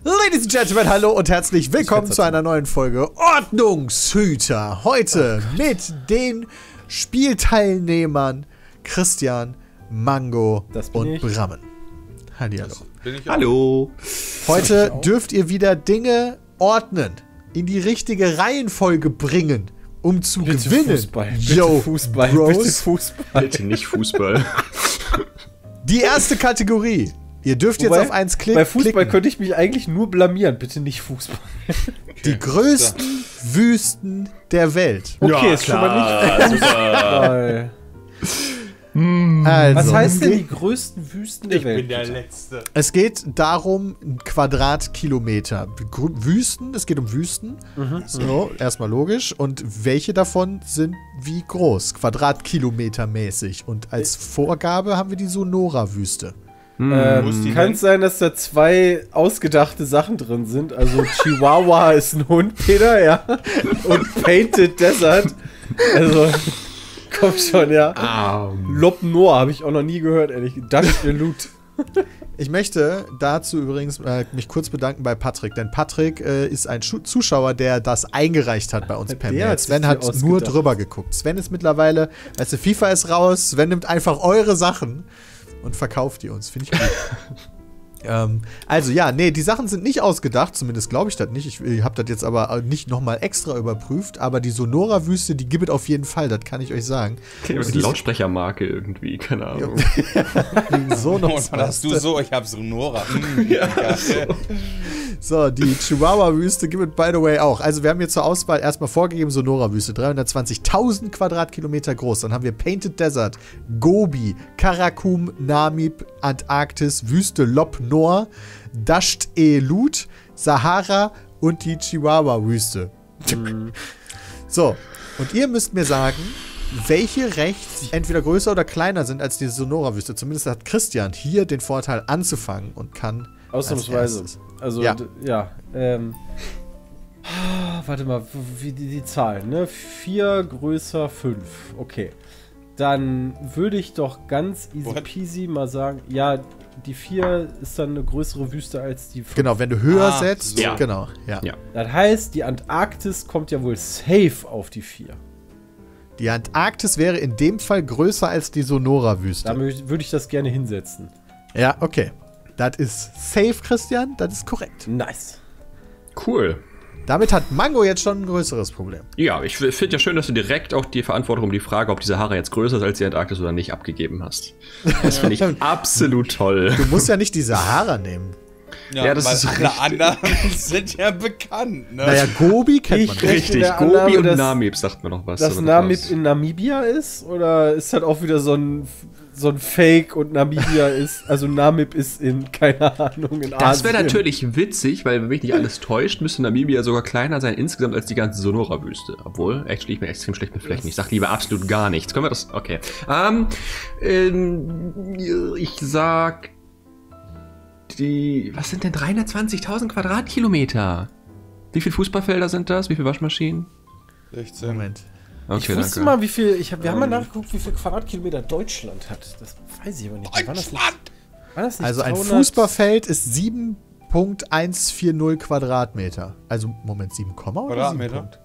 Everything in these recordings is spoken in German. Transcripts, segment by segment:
Ladies and Gentlemen, hallo und herzlich willkommen zu einer neuen Folge Ordnungshüter. Heute mit den Spielteilnehmern Christian, Mango und ich. Brammen. Hallihallo. Hallo. Heute dürft ihr wieder Dinge ordnen, in die richtige Reihenfolge bringen, um zu Bitte gewinnen. Fußball, bitte Yo, Fußball, Bros. bitte Fußball. Bitte nicht Fußball. Die erste Kategorie. Ihr dürft jetzt Wobei, auf eins klick Bei Fußball klicken. könnte ich mich eigentlich nur blamieren, bitte nicht Fußball. Die größten Wüsten der Welt. Okay, ist schon mal nicht Fußball. Also, Was heißt es denn geht- die größten Wüsten der Ich Welt? bin der bitte? Letzte. Es geht darum, Quadratkilometer. Wüsten, es geht um Wüsten. So, erstmal logisch. Und welche davon sind wie groß? Quadratkilometermäßig. Und als Vorgabe haben wir die Sonora-Wüste. Ist Ähm, die Kann es sein, dass da zwei ausgedachte Sachen drin sind? Also Chihuahua ist ein Hund, Peter, ja. Und Painted Desert. Also, komm schon, ja. Ähm, Lob Noir habe ich auch noch nie gehört, ehrlich. Dash Elut. Ich möchte dazu übrigens äh, mich kurz bedanken bei Patrick, denn Patrick äh, ist ein Schu Zuschauer, der das eingereicht hat bei uns per Mail. Sven hat nur ausgedacht. drüber geguckt. Sven ist mittlerweile, weißt du, FIFA ist raus, Sven nimmt einfach eure Sachen und verkauft die uns. Finde ich gut. ähm, also ja, nee, die Sachen sind nicht ausgedacht, zumindest glaube ich das nicht. Ich, ich habe das jetzt aber nicht nochmal extra überprüft, aber die Sonora-Wüste, die gibt es auf jeden Fall, das kann ich euch sagen. klingt wie eine Lautsprechermarke irgendwie, keine Ahnung. So noch hast du so, ich hab Sonora. Mm, ja. So, die Chihuahua-Wüste gibt es, by the way, auch. Also, wir haben hier zur Auswahl erstmal vorgegeben: Sonora-Wüste, 320.000 Quadratkilometer groß. Dann haben wir Painted Desert, Gobi, Karakum, Namib, Antarktis, Wüste Lob Nor, Dasht e Lut, Sahara und die Chihuahua-Wüste. so, und ihr müsst mir sagen, welche rechts entweder größer oder kleiner sind als die Sonora-Wüste. Zumindest hat Christian hier den Vorteil anzufangen und kann. als Ausnahmsweise. erstes. Also, Ja. ja. ja ähm, ah, warte mal, wie die, die Zahlen, ne? 4 größer 5. Okay. Dann würde ich doch ganz easy peasy mal sagen, ja, die 4 ist dann eine größere Wüste als die 5. Genau, wenn du höher Ah, setzt, so. Ja. genau, ja. Ja. Das heißt, die Antarktis kommt ja wohl safe auf die 4. Die Antarktis wäre in dem Fall größer als die Da Sonora-Wüste. mö- würde ich das gerne hinsetzen. Ja, okay. Das ist safe, Christian, das ist korrekt. Nice. Cool. Damit hat Mango jetzt schon ein größeres Problem. Ja, ich finde ja schön, dass du direkt auch die Verantwortung um die Frage, ob die Sahara jetzt größer ist als die Antarktis oder nicht, abgegeben hast. Das finde ich absolut toll. Du musst ja nicht die Sahara nehmen. Ja, Ja, das weil ist alle richtig. anderen sind ja bekannt, ne? Naja, Gobi kennt man Ich- nicht. Richtig, Gobi Annahme, und dass- Namib sagt mir noch was. Dass Namib was? in Namibia ist? Oder ist das auch wieder so ein, so ein Fake und Namibia ist, also Namib ist in, keine Ahnung, in Das wäre natürlich witzig, weil wenn mich nicht alles täuscht, müsste Namibia sogar kleiner sein insgesamt als die ganze Sonora-Wüste. Obwohl, actually, ich bin extrem schlecht mit Flächen. Ich sag lieber absolut gar nichts. Können wir das? Okay. Ähm, ähm, ich sag die. Was sind denn 320.000 Quadratkilometer? Wie viele Fußballfelder sind das? Wie viele Waschmaschinen? 16. Moment. Okay, Ich wusste mal, wie viel, ich hab, wir haben mal nachgeguckt, wie viel Quadratkilometer Deutschland hat. Das weiß ich aber nicht. War das nicht, Deutschland! war das nicht Also ein 300? Fußballfeld ist 7.140 Quadratmeter. Also, Moment, 7, oder 7 Quadratmeter? Punkt?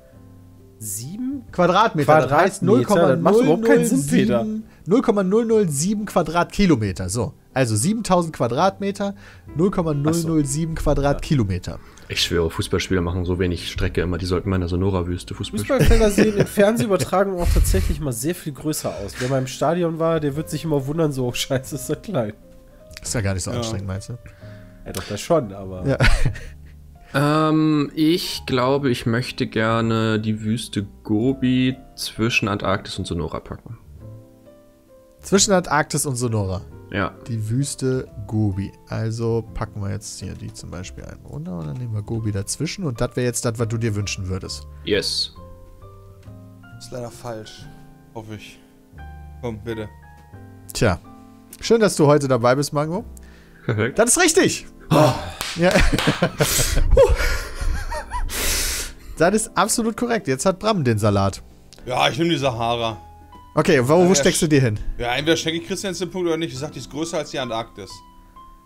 Sieben? Quadratmeter. Das heißt Quadratmeter, das 0,007 0,007 Quadratkilometer. So. Also 7000 Quadratmeter, 0,007 Quadratkilometer. Ich schwöre, Fußballspieler machen so wenig Strecke immer. Die sollten mal in der Sonora-Wüste Fußball spielen. Fußballfelder sehen in Fernsehübertragungen auch tatsächlich mal sehr viel größer aus. Wer mal im Stadion war, der wird sich immer wundern, so, oh, scheiße, ist das klein. Ist ja gar nicht so Ja. anstrengend, meinst du? Ja, doch, das schon, aber. Ja. Ähm, ich glaube, ich möchte gerne die Wüste Gobi zwischen Antarktis und Sonora packen. Zwischen Antarktis und Sonora. Ja. Die Wüste Gobi. Also packen wir jetzt hier die zum Beispiel ein runter und dann nehmen wir Gobi dazwischen. Und das wäre jetzt das, was du dir wünschen würdest. Yes. Ist leider falsch. Hoffe ich. Komm, bitte. Tja. Schön, dass du heute dabei bist, Mango. Perfekt. Das ist richtig. Ja. das ist absolut korrekt. Jetzt hat Bram den Salat. Ja, ich nehme die Sahara. Okay, wo, wo Ja, steckst du die hin? Ja, entweder schenke ich Christian den Punkt oder nicht. Ich sag, die ist größer als die Antarktis.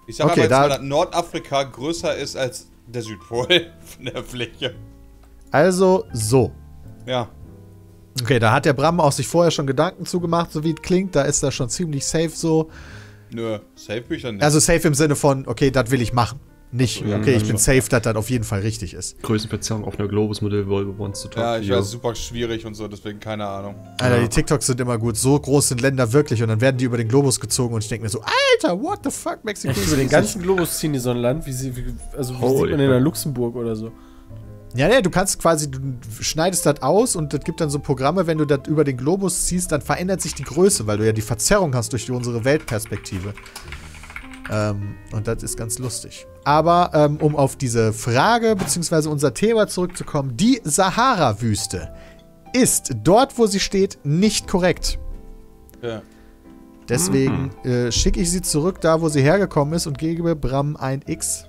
Ich sag Okay, aber jetzt da- mal, dass Nordafrika größer ist als der Südpol von der Fläche. Also so. Ja. Okay, da hat der Bram auch sich vorher schon Gedanken zugemacht, so wie es klingt. Da ist er schon ziemlich safe so. Nö, safe bin ich dann nicht. Also safe im Sinne von, okay, das will ich machen. Nicht, okay, ich bin safe, dass das auf jeden Fall richtig ist. Größenverzerrung auf einer Globus-Modell Volvo wants to talk ja, ich weiß, super schwierig und so, deswegen keine Ahnung. Alter, die TikToks sind immer gut. So groß sind Länder wirklich. Und dann werden die über den Globus gezogen und ich denke mir so, Alter, what the fuck, Mexiko ist Über den ganzen Globus ziehen die so ein Land, wie sie, wie, also wie sieht man in der Luxemburg oder so. Ja, ja, du kannst quasi, du schneidest das aus und das gibt dann so Programme, wenn du das über den Globus ziehst, dann verändert sich die Größe, weil du ja die Verzerrung hast durch die, unsere Weltperspektive. Ähm, und das ist ganz lustig. Aber ähm, um auf diese Frage bzw. unser Thema zurückzukommen, die Sahara-Wüste ist dort, wo sie steht, nicht korrekt. Ja. Deswegen äh, schicke ich sie zurück da, wo sie hergekommen ist und gebe Bram ein X.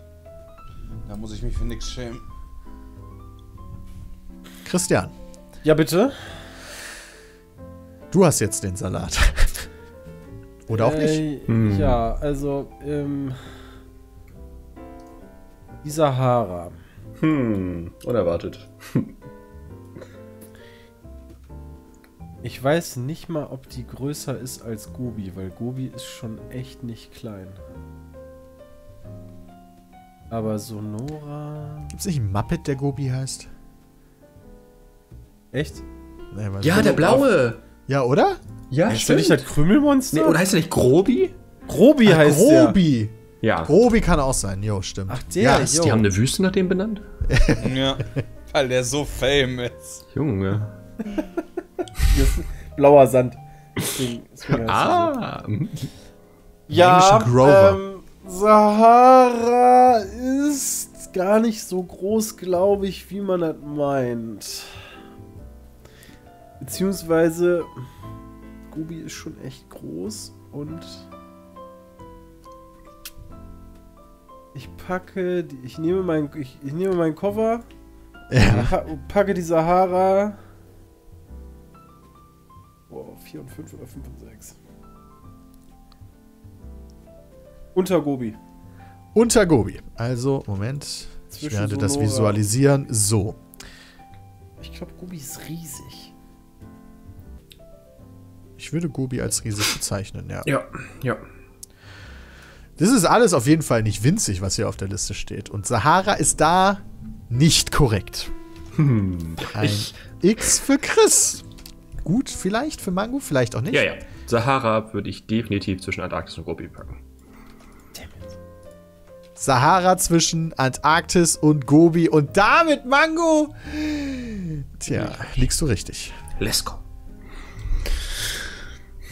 Da muss ich mich für nichts schämen. Christian, Ja, bitte? du hast jetzt den Salat. Oder auch nicht? Äh, Hm. Ja, also, ähm. Die Sahara. Hm, unerwartet. Ich weiß nicht mal, ob die größer ist als Gobi, weil Gobi ist schon echt nicht klein. Aber Sonora. Gibt es nicht einen Muppet, der Gobi heißt? Echt? Nee, Ja, der blaue. Ja, oder? Ja, Ist der nicht das Krümelmonster? Nee, oder heißt der nicht Grobi? Grobi Ah, heißt der. Grobi. Ja. Grobi kann auch sein, jo, stimmt. Ach, der, Ja, jo. Die haben eine Wüste nach dem benannt? Ja. Weil der so fame ist. Junge. Hier ist blauer Sand. Deswegen- deswegen heißt er so. Ah. hm. Ja, englischen Grover. ähm, Sahara ist gar nicht so groß, glaube ich, wie man das meint. Beziehungsweise, Gobi ist schon echt groß und ich packe, die, ich nehme mein, ich, ich nehme meinen Koffer, Ja. pa packe die Sahara. Boah, 4 und 5 oder 5 und 6. Unter Gobi. Unter Gobi. Also, Moment. Ich Zwischen werde das Sonora. visualisieren. So. Ich glaube, Gobi ist riesig. Ich würde Gobi als riesig bezeichnen, ja. Ja, ja. Das ist alles auf jeden Fall nicht winzig, was hier auf der Liste steht. Und Sahara ist da nicht korrekt. Hm. Ein Ich, X für Chris. Gut, vielleicht für Mango, vielleicht auch nicht. ja, ja. Sahara würde ich definitiv zwischen Antarktis und Gobi packen. Sahara zwischen Antarktis und Gobi und damit Mango. Tja, liegst du richtig. Let's go.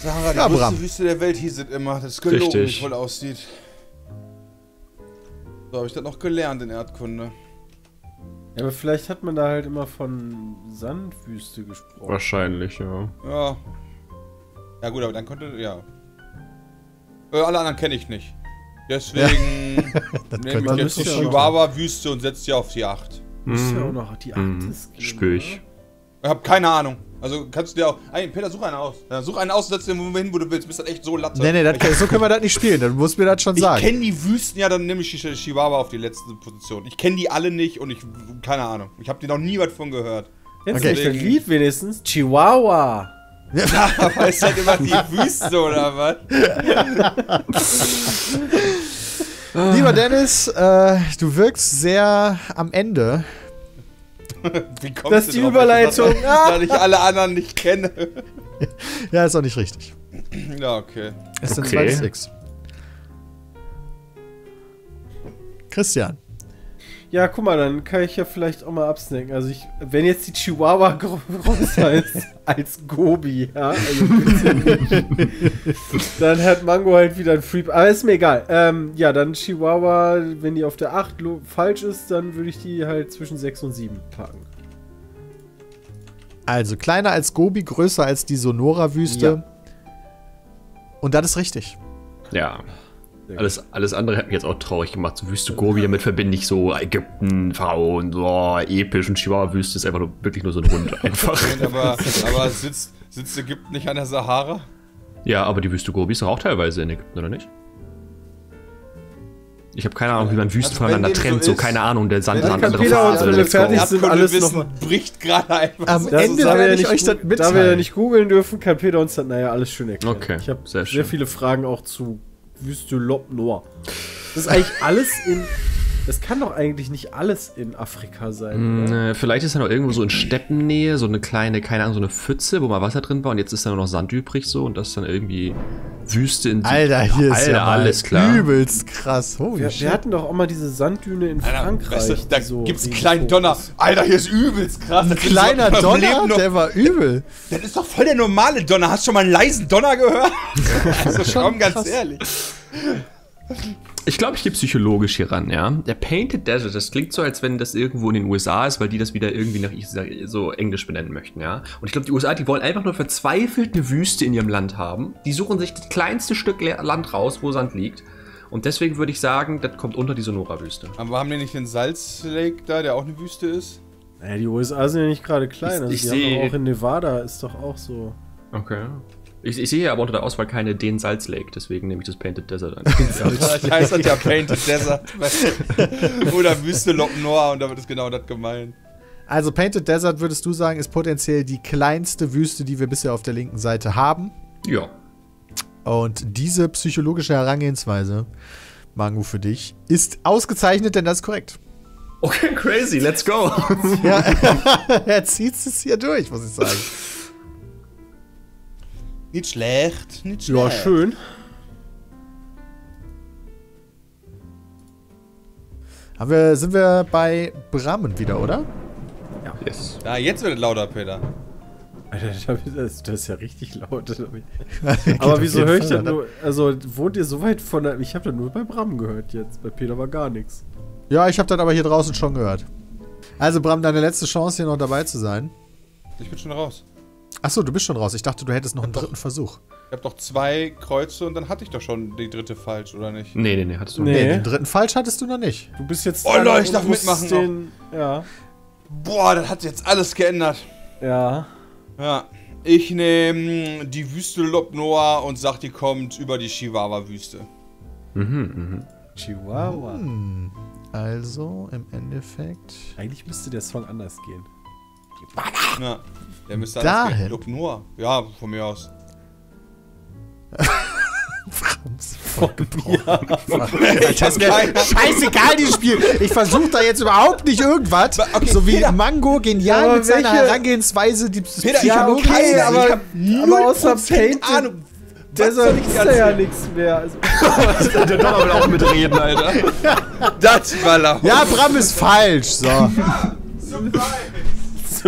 Sahara, die Ja, größte Bram. Wüste der Welt hieß es immer. Das ist gelogen, Richtig. wie es voll aussieht. So habe ich das noch gelernt in Erdkunde. Ja, aber vielleicht hat man da halt immer von Sandwüste gesprochen. Wahrscheinlich, ja. Ja. Ja gut, aber dann konnte, ja. Äh, alle anderen kenne ich nicht. Deswegen Das nehme könnte ich jetzt die Chihuahua-Wüste und setze sie auf die 8. Muss ja auch Mhm. noch die Mhm. Arktis geben, Spür ich. Ich habe keine Ahnung. Also kannst du dir auch. Ey, Peter, such einen aus. Ja, such einen aus und setz den hin, wo du willst. Bist das echt so latte. Nee, nee, das, so können wir das nicht spielen. Dann musst du mir das schon ich sagen. kenne die Wüsten, ja, dann nehme ich die Chihuahua auf die letzte Position. Ich kenne die alle nicht und ich. Keine Ahnung. Ich habe dir noch nie was von gehört. Jetzt Okay. das Lied wenigstens. Chihuahua. Aber ist halt immer die Wüste oder was? Lieber Dennis, äh, du wirkst sehr am Ende. Wie kommst Das ist die drauf, Überleitung. dass- Dass ich alle anderen nicht kenne. Ja, ist auch nicht richtig. Ja, okay. Es ein Okay. X. Christian. Ja, guck mal, dann kann ich ja vielleicht auch mal absnacken. Also ich, wenn jetzt die Chihuahua größer ist als Gobi, ja, also dann hat Mango halt wieder ein Free. Aber ist mir egal. Ähm, ja, dann Chihuahua, wenn die auf der 8 lo- falsch ist, dann würde ich die halt zwischen 6 und 7 packen. Also kleiner als Gobi, größer als die Sonora-Wüste. Und das ist richtig. Ja. Alles, alles andere hat mich jetzt auch traurig gemacht. So Wüste Gobi, damit verbinde ich so Ägypten, Frauen, so oh, episch und Chihuahua-Wüste ist einfach nur, wirklich nur so ein Hund einfach. Aber, aber sitzt, sitzt Ägypten nicht an der Sahara? ja, aber die Wüste Gobi ist doch auch teilweise in Ägypten, oder nicht? Ich habe keine Ahnung, wie man Wüste Also, voneinander so trennt. So, ist, keine Ahnung, der Sand hat andere Farbe. wenn fertig sind, alles mal- bricht gerade einfach. Am so Ende da wir werde ja ich nicht euch das gu- Da mitteilen. wir ja nicht googeln dürfen, kann Peter uns dann naja alles schön erklären. Okay, Ich habe sehr sehr, viele Fragen auch zu Wüste Lob Noir. Das ist eigentlich alles in. Das kann doch eigentlich nicht alles in Afrika sein. Oder? äh, Vielleicht ist da noch irgendwo so in Steppennähe so eine kleine, keine Ahnung, so eine Pfütze, wo mal Wasser drin war und jetzt ist da nur noch Sand übrig so und das ist dann irgendwie Wüste in Alter, hier ist Alter, ja mal alles klar. übelst krass. Holy Wir, shit. wir hatten doch auch mal diese Sanddüne in Alter, Frankreich. weißt du, da so gibt's einen kleinen Donner. ist. Alter, hier ist übelst krass. Ein Das ist kleiner doch- Donner, Leben noch- der war übel. Das ist doch voll der normale Donner. Hast du schon mal einen leisen Donner gehört? Also schon ganz krass. ehrlich. Ich glaube, ich gehe psychologisch hier ran, ja. Der Painted Desert, das klingt so, als wenn das irgendwo in den USA ist, weil die das wieder irgendwie nach ich so englisch benennen möchten, ja. Und ich glaube, die USA, die wollen einfach nur verzweifelt eine Wüste in ihrem Land haben. Die suchen sich das kleinste Stück Land raus, wo Sand liegt. Und deswegen würde ich sagen, das kommt unter die Sonora-Wüste. Aber haben die nicht den Salzlake da, der auch eine Wüste ist? Naja, die USA sind ja nicht gerade klein. Also Ich- ich die haben auch in Nevada ist doch auch so. Okay. Ich, ich sehe aber unter der Auswahl keine Den Salz Lake, deswegen nehme ich das Painted Desert an. Vielleicht heißt das ja Painted Desert. Oder Wüste Lob Noir und damit ist genau das gemeint. Also Painted Desert, würdest du sagen, ist potenziell die kleinste Wüste, die wir bisher auf der linken Seite haben. ja. Und diese psychologische Herangehensweise, Mangu, für dich, ist ausgezeichnet, denn das ist korrekt. Okay, crazy, let's go. Ja, er zieht es hier durch, muss ich sagen. Nicht schlecht, nicht Ja, schön. Haben wir, sind wir bei Brammen wieder, oder? yes. Ja, jetzt wird es lauter, Peter. Alter, das, ist ja richtig laut. Aber wieso höre ich das nur? Also, wohnt ihr so weit von der. Ich habe das nur bei Bram gehört jetzt. Bei Peter war gar nichts. Ja, ich habe das aber hier draußen schon gehört. Also, Bram, deine letzte Chance, hier noch dabei zu sein. Ich bin schon raus. Achso, du bist schon raus. Ich dachte, du hättest noch einen dritten Versuch. Ich habe doch zwei Kreuze und dann hatte ich doch schon die dritte falsch, oder nicht? Nee, nee, nee, hattest du Nee. nicht. Nee, den dritten falsch hattest du noch nicht. Du bist jetzt. Oh, Leute, ich darf mitmachen Den, ja. Boah, das hat jetzt alles geändert. Ja. Ja. Ich nehme die Wüste Lob Noir und sag, die kommt über die Chihuahua-Wüste. Mhm, mhm. Chihuahua. Hm. Also, im Endeffekt. Eigentlich müsste der Song anders gehen. Ja. Der müsste Dahin? alles gehen. Lob Noir. Ja, von mir aus. Das ist mir scheißegal, dieses Spiel. Ich versuche da jetzt überhaupt nicht irgendwas. Okay, so wie Peter. Mango genial Aber mit seiner welche- Herangehensweise, die Peter, ich hab Psychologie- keine- Okay, aber, aber außer 0% Painted Ahnung. Ich ist da ja nichts mehr. Also, Der Donner will auch mitreden, Alter. Das war laut. Ja, Bram ist falsch. So.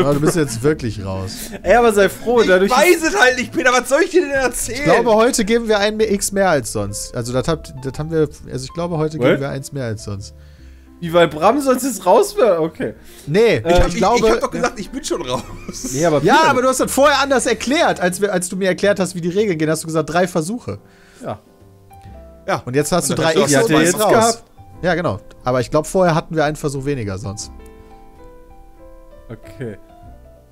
Ja, du bist jetzt wirklich raus. ey, aber sei froh, Ich dadurch. weiß es halt nicht, Peter. Was soll ich dir denn erzählen? Ich glaube, heute geben wir ein X mehr als sonst. Also, das, habt, das haben wir. Also, ich glaube, heute What? geben wir eins mehr als sonst. Wie, weil Bram sonst jetzt raus wäre? Okay. Nee, Äh, ich, ich, glaube. ich hab doch gesagt, ich bin schon raus. Nee, aber ja, aber du hast das vorher anders erklärt, als, wir, als du mir erklärt hast, wie die Regeln gehen. Hast du gesagt, drei Versuche. Ja. Ja. Und jetzt hast Und du drei X und jetzt raus. gehabt. Ja, genau. Aber ich glaube, vorher hatten wir einen Versuch weniger sonst. Okay.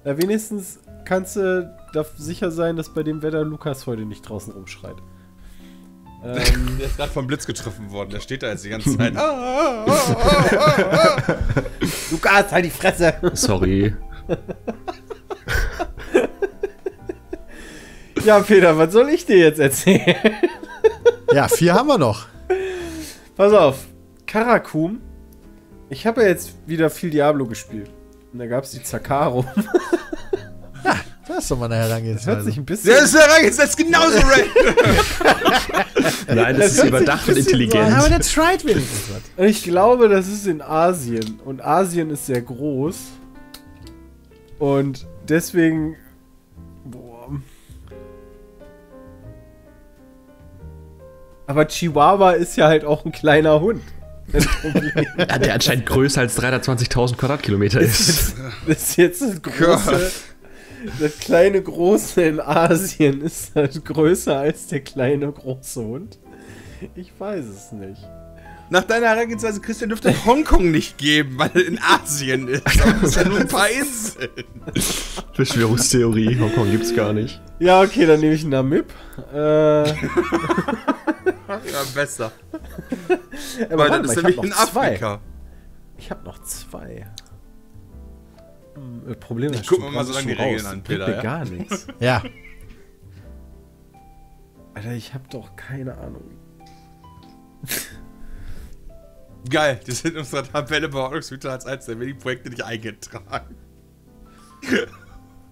Na, wenigstens kannst du da sicher sein, dass bei dem Wetter Lukas heute nicht draußen rumschreit. Ähm, Der ist gerade vom Blitz getroffen worden. Der steht da jetzt die ganze Zeit. Ah, ah, ah, ah, ah. Lukas, halt die Fresse! Sorry. Ja, Peter, was soll ich dir jetzt erzählen? Ja, vier haben wir noch. Pass auf. Karakum. Ich habe ja jetzt wieder viel Diablo gespielt. Und da gab es die Zakaro. Das ist doch mal eine Das hört Herangehensweise. sich ein bisschen. Der ist der reingesetzt, genauso ready. Nein, das, Das ist überdacht und intelligent. so aber der tried wenigstens was. Ich glaube, das ist in Asien. Und Asien ist sehr groß. Und deswegen. Boah. Aber Chihuahua ist ja halt auch ein kleiner Hund. Das Problem Ja, der anscheinend größer als 320.000 Quadratkilometer ist. ist jetzt das große. Das kleine Große in Asien ist halt größer als der kleine große Hund. Ich weiß es nicht. Nach deiner Herangehensweise, Christian, dürfte Hongkong nicht geben, weil er in Asien ist. Das ist ja nur ein paar Inseln. Verschwörungstheorie, Hongkong gibt's gar nicht. Ja, okay, dann nehme ich Namib. Äh, Ja, besser. aber Weil warte das ist nämlich hab in noch zwei. Afrika. Ich habe noch zwei. Hm, äh, Problem Ich ist, guck du mir mal so lange die Regeln raus. an, Peter, ja? gar nichts. Ja. Alter, ich habe doch keine Ahnung. Geil, die sind in unserer Tabelle bei Ordnungsmittel als eins der wenigen Projekte nicht eingetragen.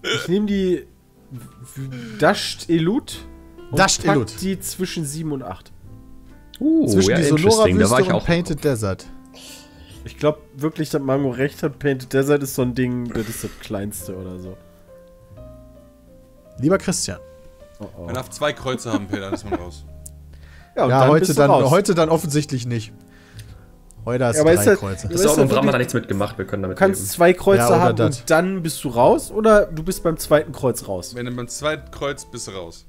Ich nehme die Dasht Elut und Dasht pack Elut. die zwischen 7 und 8. Uh, Zwischen die da war Sonora-Wüste ich und auch. Painted Desert. Ich glaube wirklich, dass Mango recht hat. Painted Desert ist so ein Ding, das ist das kleinste oder so. Lieber Christian. Oh, oh. Man darf zwei Kreuze haben, Peter, dann ist man raus. und Ja, heute bist du dann, raus. heute dann offensichtlich nicht. Heute hast Ja, drei ist das- Kreuze. Das ist auch und Bram hat da nichts mitgemacht, wir können damit Du kannst leben. zwei Kreuze Ja, haben das. und dann bist du raus oder du bist beim zweiten Kreuz raus. Wenn du beim zweiten Kreuz bist du raus.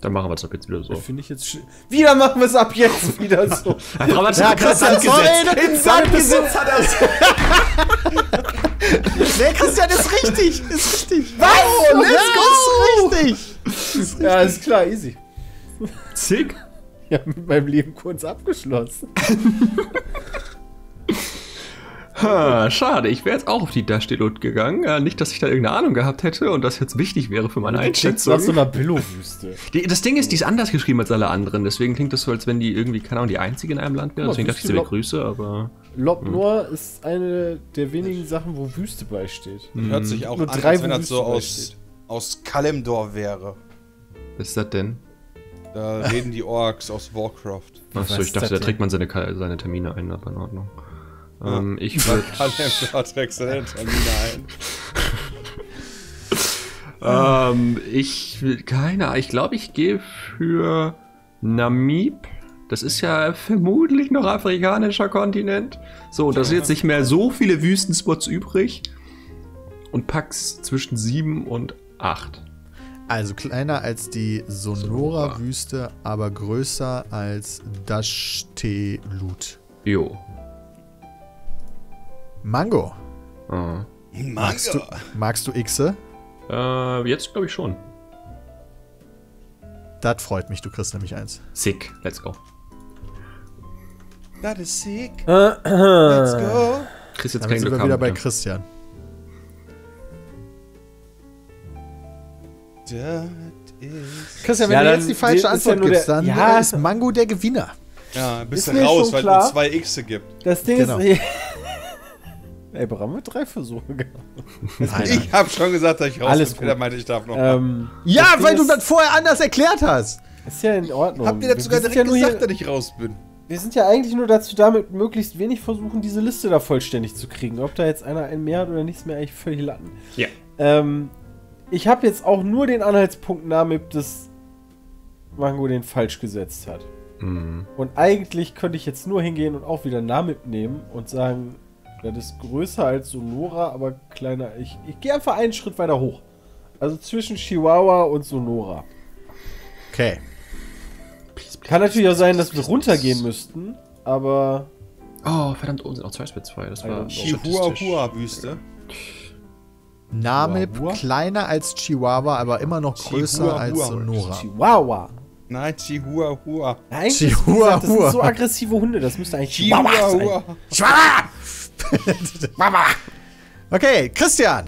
Dann machen wir es ab jetzt wieder so. Finde ich jetzt Wieder machen wir es ab jetzt wieder so. Bram hat Ja, Christian, sorry, Ins Sand gesetzt hat Nee, Christian ist richtig. Ist richtig. Was? let's go. Ist richtig. Ja, ist klar, easy. Sick. Ja, mit meinem Leben kurz abgeschlossen. Ha, schade, ich wäre jetzt auch auf die Dastilot gegangen. Äh, nicht, dass ich da irgendeine Ahnung gehabt hätte und das jetzt wichtig wäre für meine Einschätzung. nach so einer Billo-Wüste. Die, das Ding ist, die ist anders geschrieben als alle anderen. Deswegen klingt das so, als wenn die irgendwie, keine Ahnung, die einzige in einem Land wäre. Deswegen dachte ich, sie wäre Grüße, aber. Lob Noir ist eine der wenigen Sachen, wo Wüste beisteht. Hört sich auch Nur an, drei, als wenn das so aus, aus Kalimdor wäre. Was ist das denn? Da reden die Orks aus Warcraft. Achso, ich dachte, da trägt man seine, seine Termine ein, aber in Ordnung. Ähm, ich würde. Kalimdor trägt seine Termine ein. ähm, ich. Keine Ahnung, ich glaube, ich gehe für Namib. Das ist ja vermutlich noch afrikanischer Kontinent. So, da sind jetzt nicht mehr so viele Wüstenspots übrig. Und pack's zwischen 7 und 8. Also kleiner als die Sonora-Wüste, aber größer als Dashtelut. Jo. Mango. Ah. Magst du, magst du Xe? Äh, jetzt glaube ich schon. Das freut mich, du kriegst nämlich eins. Sick, let's go. Das ist sick. Äh, Let's go. Chris jetzt Damit kein sind Glück wir wieder haben. bei ja. Christian. Ist. Christian, Ja, wenn du dann jetzt die falsche ja Antwort nur gibst, der- dann Ja. ist Mango der Gewinner. Ja, bist Ist du raus, weil es nur zwei Xe gibt. Das Ding Genau. ist. Ey, Bram hat drei Versuche gehabt. Ich hab schon gesagt, dass ich raus Alles bin. Meinte, ich darf noch. Ähm, Ja, weil du das vorher anders erklärt hast. Ist ja in Ordnung. Habt ihr das Wir sogar direkt ja gesagt, hier, dass ich raus bin? Wir sind ja eigentlich nur dazu da, mit möglichst wenig versuchen, diese Liste da vollständig zu kriegen. Ob da jetzt einer einen mehr hat oder nichts mehr, eigentlich völlig latten. Ja. Ähm, ich habe jetzt auch nur den Anhaltspunkt Namib, dass Mango den falsch gesetzt hat. Mhm. Und eigentlich könnte ich jetzt nur hingehen und auch wieder Namib nehmen und sagen, das ist größer als Sonora, aber kleiner. Ich, ich gehe einfach einen Schritt weiter hoch. Also zwischen Chihuahua und Sonora. Okay. Kann natürlich auch sein, dass wir runtergehen müssten, aber Oh, verdammt, oben sind auch zwei Spitfire. Das war. Chihuahua-Wüste. Namib Chihuahua? kleiner als Chihuahua, aber immer noch größer Chihuahua. als Sonora. Chihuahua. Nein, Chihuahua. Eigentlich Chihuahua. Chihuahua. Das sind so aggressive Hunde, das müsste eigentlich Chihuahua sein. Chihuahua. Mama! Okay, Christian,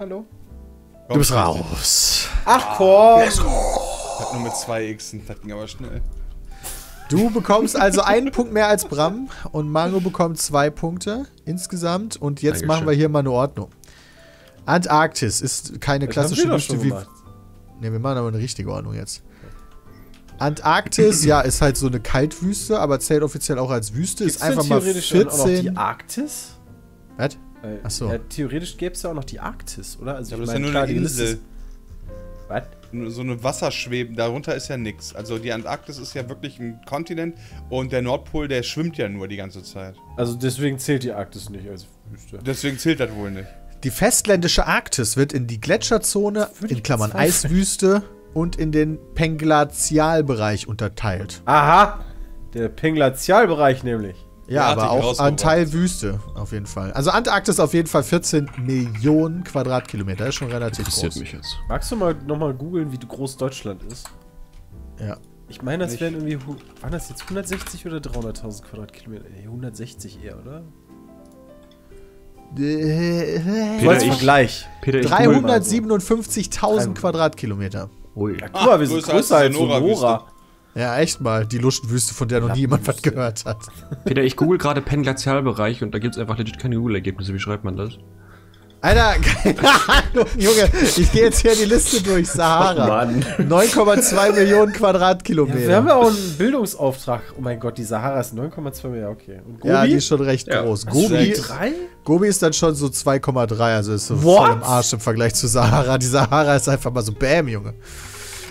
Hallo? du bist raus. Ach komm! Ich hab nur mit zwei Xen, das ging aber schnell. Du bekommst also einen Punkt mehr als Bram und Mango bekommt zwei Punkte insgesamt. Und jetzt Dankeschön. machen wir hier mal eine Ordnung. Antarktis ist keine Das klassische Wüste wie. Ne, wir machen aber eine richtige Ordnung jetzt. Antarktis, ja, ist halt so eine Kaltwüste, aber zählt offiziell auch als Wüste. Gibt's ist einfach denn mal theoretisch dann auch noch 14. die Arktis? Was? Weil, Ach so. Ja, theoretisch gäbe es ja auch noch die Arktis, oder? Also Aber das ist ja nur eine Insel. Was? So eine Wasserschweben, darunter ist ja nichts. Also die Antarktis ist ja wirklich ein Kontinent und der Nordpol, der schwimmt ja nur die ganze Zeit. Also deswegen zählt die Arktis nicht als Wüste. Deswegen zählt das wohl nicht. Die festländische Arktis wird in die Gletscherzone, in Klammern Eiswüste und in den Penglatialbereich unterteilt. Aha! Der Penglatialbereich nämlich. Ja, aber auch ein Teil Wüste, auf jeden Fall. Also Antarktis auf jeden Fall 14 Millionen Quadratkilometer. Ist schon relativ Interessiert groß. mich jetzt. Magst du mal nochmal googeln, wie groß Deutschland ist? Ja. Ich meine, das Nicht. wären irgendwie. Waren das jetzt 160 oder 300.000 Quadratkilometer? Nee, 160 eher, oder? Peter, ich mal. 357.000 Quadratkilometer. Ui. Ja, guck mal, wir sind größer als größer als. Sonora. Ja, echt mal. Die Luschenwüste, von der noch nie jemand was gehört hat. Peter, ich google gerade Pennglazialbereich und da gibt es einfach legit keine Google-Ergebnisse. Wie schreibt man das? Alter, keine Ahnung, Junge. Ich gehe jetzt hier die Liste durch. Sahara. Mann. 9,2 Millionen Ja, Quadratkilometer. wir haben ja auch einen Bildungsauftrag. Oh mein Gott, die Sahara ist 9,2 Millionen. Okay. Und Gobi? Ja, die ist schon recht Ja. groß. Gobi, drei? Gobi ist dann schon so 2,3, also ist so What? voll im Arsch im Vergleich zu Sahara. Die Sahara ist einfach mal so Bäm, Junge.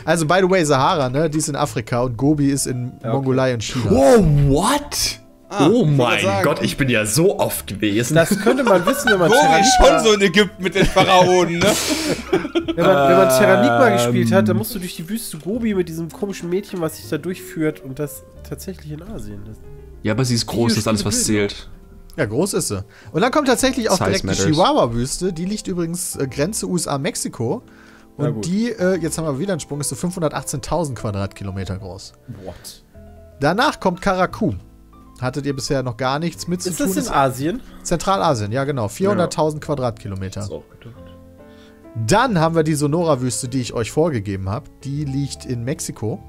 Also, by the way, Sahara, ne, die ist in Afrika und Gobi ist in okay. Mongolei und China. Oh, what? Ah, oh mein. Gott, ich bin ja so oft gewesen. Das könnte man wissen, wenn man Gobi ist Terranigma, schon so in Ägypten mit den Pharaonen, ne? wenn man, wenn man Terranigma Ähm. gespielt hat, dann musst du durch die Wüste Gobi mit diesem komischen Mädchen, was sich da durchführt und das tatsächlich in Asien. Das ja, aber sie ist groß, das ist alles, was zählt. Ja, groß ist sie. Und dann kommt tatsächlich auch Size direkt die matters. Chihuahua-Wüste. Die liegt übrigens äh, Grenze USA-Mexiko. Und die, äh, jetzt haben wir wieder einen Sprung, ist so 518.000 Quadratkilometer groß. What? Danach kommt Karakum. Hattet ihr bisher noch gar nichts mit zu Ist tun? das in Asien? Zentralasien, ja genau. 400.000 Quadratkilometer. auch gedacht. Dann haben wir die Sonora-Wüste, die ich euch vorgegeben habe. Die liegt in Mexiko.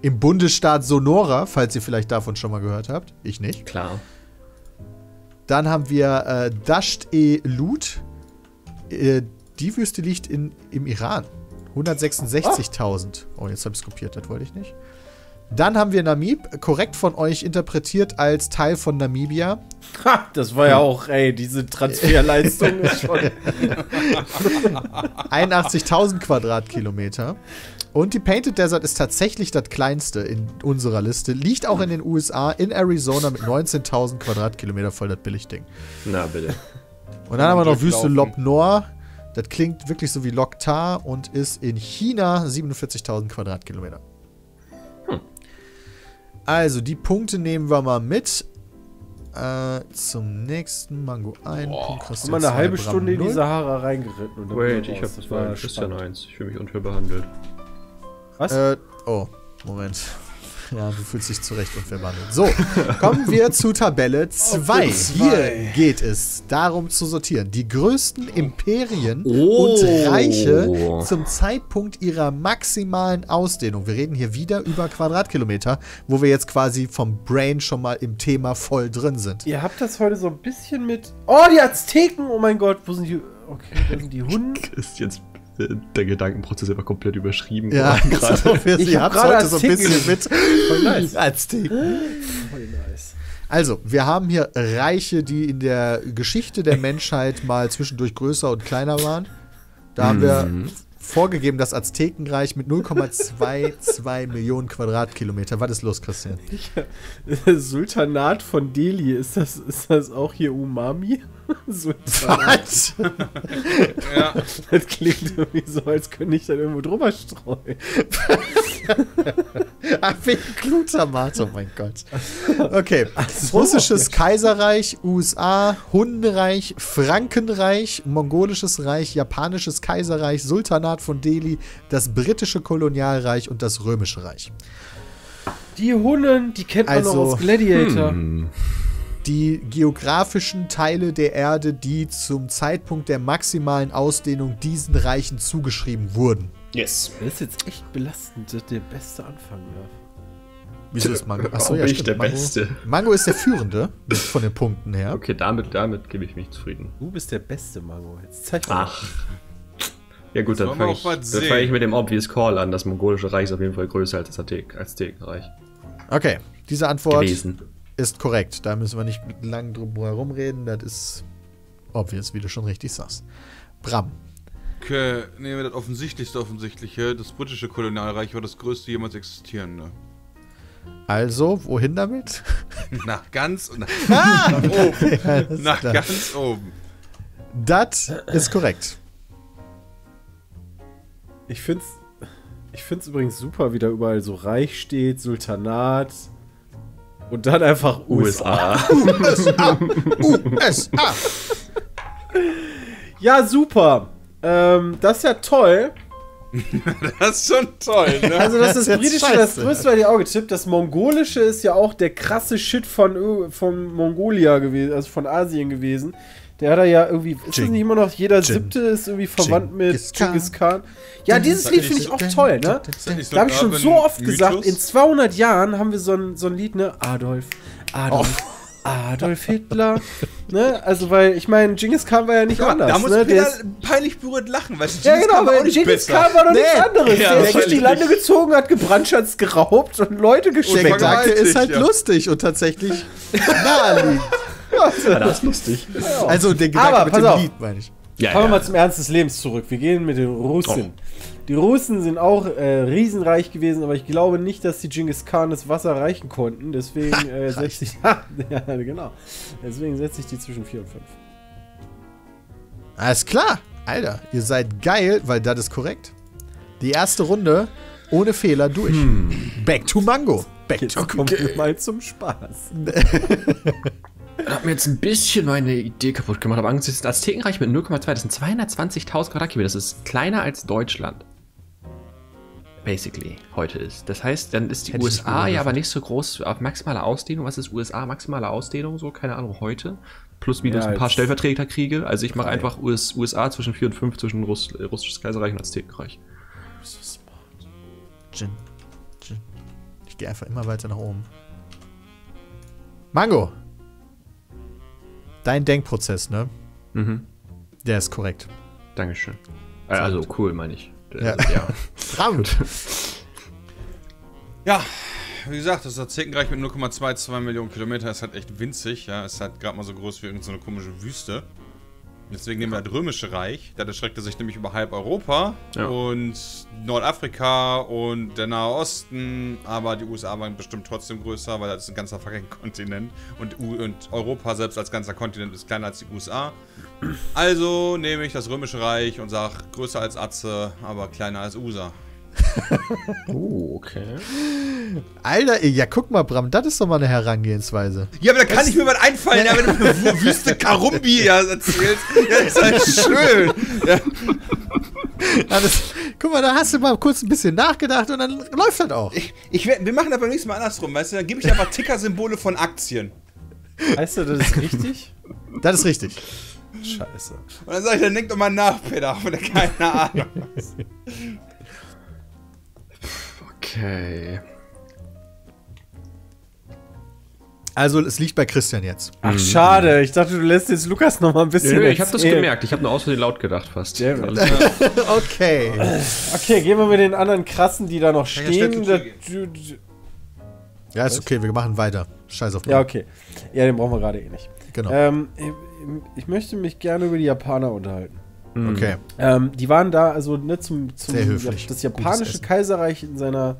Im Bundesstaat Sonora, falls ihr vielleicht davon schon mal gehört habt. Ich nicht. Klar. Dann haben wir äh, Dasht-e-Lut. Äh, die Wüste liegt in, im Iran. 166.000. Oh, jetzt habe ich es kopiert, das wollte ich nicht. Dann haben wir Namib, korrekt von euch interpretiert als Teil von Namibia. Ha, das war ja auch, ey, diese Transferleistung ist schon. 81.000 Quadratkilometer. Und die Painted Desert ist tatsächlich das kleinste in unserer Liste. Liegt auch in den USA, in Arizona mit 19.000 Quadratkilometer voll das Billigding. Na bitte. Und dann haben wir noch Wüste. Lop Nor. Das klingt wirklich so wie Lok Ta und ist in China 47.000 Quadratkilometer. Also, die Punkte nehmen wir mal mit. Äh, zum nächsten Mango 1. Punkt, Haben wir eine zwei, halbe Bram Stunde in die. Sahara reingeritten. Und Wait, ich hab Das war. Christian spannend. 1. Ich fühle mich unfair behandelt. Was? Äh, oh, Moment. Ja, du fühlst dich zu Recht unfair behandelt. So, kommen wir zu Tabelle 2. Hier geht es darum zu sortieren. Die größten Imperien Oh. und Reiche zum Zeitpunkt ihrer maximalen Ausdehnung. Wir reden hier wieder über Quadratkilometer, wo wir jetzt quasi vom Brain schon mal im Thema voll drin sind. Ihr habt das heute so ein bisschen mit. Oh, die Azteken! Oh mein Gott, wo sind die. Okay, da sind die Hunde. Ist jetzt der Gedankenprozess einfach komplett überschrieben. Ja, worden gerade. so, Ich ihr hab habt gerade heute so ein bisschen mit Voll nice. Azteken. Voll nice. Also, wir haben hier Reiche, die in der Geschichte der Menschheit mal zwischendurch größer und kleiner waren. Da haben wir vorgegeben, das Aztekenreich mit 0,22 Millionen Quadratkilometer. Was ist los, Christian? Sultanat von Delhi, ist das, ist das auch hier Umami? Was? Ja. Das klingt irgendwie so, als könnte ich dann irgendwo drüber streuen. Ach, wegen Glutamat, oh mein Gott. Okay. Russisches Kaiserreich, USA, Hundenreich, Frankenreich, Mongolisches Reich, Japanisches Kaiserreich, Sultanat von Delhi, das britische Kolonialreich und das Römische Reich. Die Hunnen, die kennt man Also, noch aus Gladiator. Hm. Die geografischen Teile der Erde, die zum Zeitpunkt der maximalen Ausdehnung diesen Reichen zugeschrieben wurden. Yes. Das ist jetzt echt belastend, dass der Beste anfangen darf. Wieso ist Mango? Achso, ja, stimmt. der Mango, Beste? Mango ist der Führende von den Punkten her. Okay, damit, damit gebe ich mich zufrieden. Du bist der beste Mango. Jetzt zeig mal. Ach. Ja gut, dann fange ich, dann fang ich mit dem Obvious Call an. Das mongolische Reich ist auf jeden Fall größer als das Aztek- Aztekenreich Okay, diese Antwort gewesen. Ist korrekt. Da müssen wir nicht lang drum herum reden. Das ist obvious, wie du schon richtig sagst. Bram. Okay, nehmen wir das offensichtlichste Offensichtliche. Das britische Kolonialreich war das größte jemals existierende. Also, wohin damit? Nach ganz, nach, nach oben. Alles Nach klar. ganz oben. Das ist korrekt. Ich find's, ich find's übrigens super, wie da überall so Reich steht, Sultanat. Und dann einfach USA. USA. USA. Ja, super. Ähm, das ist ja toll. Das ist schon toll, ne? Also, das, Das ist britische, scheiße. das größte bei dir auch getippt. Das mongolische ist ja auch der krasse Shit von, von Mongolia gewesen, also von Asien gewesen. Der hat er ja irgendwie, ist das Jing- nicht immer noch, jeder Jing- siebte ist irgendwie verwandt mit Genghis Khan. Genghis Khan. Ja, dieses Lied finde ich auch toll, ne? Das nicht Da habe ich schon so oft Mythos? gesagt, in 200 Jahren haben wir so ein, so ein Lied, ne? Adolf, Adolf, Oh. Adolf Hitler. ne? Also, weil, ich meine, Genghis Khan war ja nicht mal, anders. da muss ne? Der Peter ist- peinlich berührt lachen, weil ja, genau, weil Genghis Khan war doch nichts Nee. anderes. Ja, der ist durch die. Lande gezogen, hat gebrandschatzt, geraubt und Leute Der geschickt. Gedanke ist halt ja. lustig und tatsächlich naheliegend. Ja, das ist lustig. Also der Gedanke Aber, mit pass dem auf. Lied, meine ich. Ja, Kommen wir ja. mal zum Ernst des Lebens zurück. Wir gehen mit den Russen. Oh. Die Russen sind auch äh, riesenreich gewesen, aber ich glaube nicht, dass die Genghis Khan das Wasser reichen konnten. Deswegen äh, setze ich. ja, genau. Deswegen setze ich die zwischen 4 und 5. Alles klar. Alter, ihr seid geil, weil das ist korrekt. Die erste Runde ohne Fehler durch. Back to Mango. Back Jetzt to kommen wir mal zum Spaß. Hat mir jetzt ein bisschen meine Idee kaputt gemacht. Aber angesichts des Aztekenreich mit 0,2, das sind 220.000 Quadratkilometer. Das ist kleiner als Deutschland. Basically, heute ist. Das heißt, dann ist die Hätte ich nicht USA ja aber nicht so groß auf maximale Ausdehnung. Was ist USA maximale Ausdehnung? So, keine Ahnung, heute. Plus minus Ja, ein paar Stellvertreterkriege. Also ich mache einfach US, USA zwischen 4 und 5 zwischen Russ, russisches Kaiserreich und Aztekenreich. Gin. Gin. Ich gehe einfach immer weiter nach oben. Mango. Dein Denkprozess, ne? Mhm. Der ist korrekt. Dankeschön. Äh, also cool, meine ich. Äh, Ja. ja. Bravo. Ja, wie gesagt, das Aztekenreich mit 0,22 Millionen Kilometer ist halt echt winzig. Ja, ist halt gerade mal so groß wie irgendeine so komische Wüste. Deswegen nehmen wir das Römische Reich. Das erstreckte sich nämlich über halb Europa Ja. und Nordafrika und der Nahe Osten. Aber die USA waren bestimmt trotzdem größer, weil das ist ein ganzer fucking Kontinent. Und, und Europa selbst als ganzer Kontinent ist kleiner als die USA. Also nehme ich das Römische Reich und sage größer als Atze, aber kleiner als USA. Oh, okay. Alter, ja, guck mal, Bram, das ist doch mal eine Herangehensweise. Ja, aber da kann ich mir was einfallen, ja, wenn du eine Wü- Wüste Karumbi ja, erzählst. Ja, ist halt schön. Ja, Ja, das, guck mal, da hast du mal kurz ein bisschen nachgedacht und dann läuft das auch. ich werd, wir machen das beim nächsten Mal andersrum, weißt du? Dann gebe ich einfach Ticker-Symbole von Aktien. Heißt das, das ist richtig? Das ist richtig. Scheiße. Und dann sage ich, dann denk doch mal nach, Peter, du keine Ahnung hast. Okay. Also, es liegt bei Christian jetzt. Ach, schade. Ich dachte, du lässt jetzt Lukas noch mal ein bisschen. Nö, ich habe das gemerkt. Ich habe nur aus Versehen laut gedacht fast. Klar. Okay. Okay, gehen wir mit den anderen krassen, die da noch ja stehen. Da- Ja, ist okay, wir machen weiter. Scheiß auf Ja, okay. Ja, den brauchen wir gerade eh nicht. Genau. Ähm, ich, ich möchte mich gerne über die Japaner unterhalten. Okay. Ähm, die waren da, also ne, zum, zum Sehr höflich. das japanische. Kaiserreich in seiner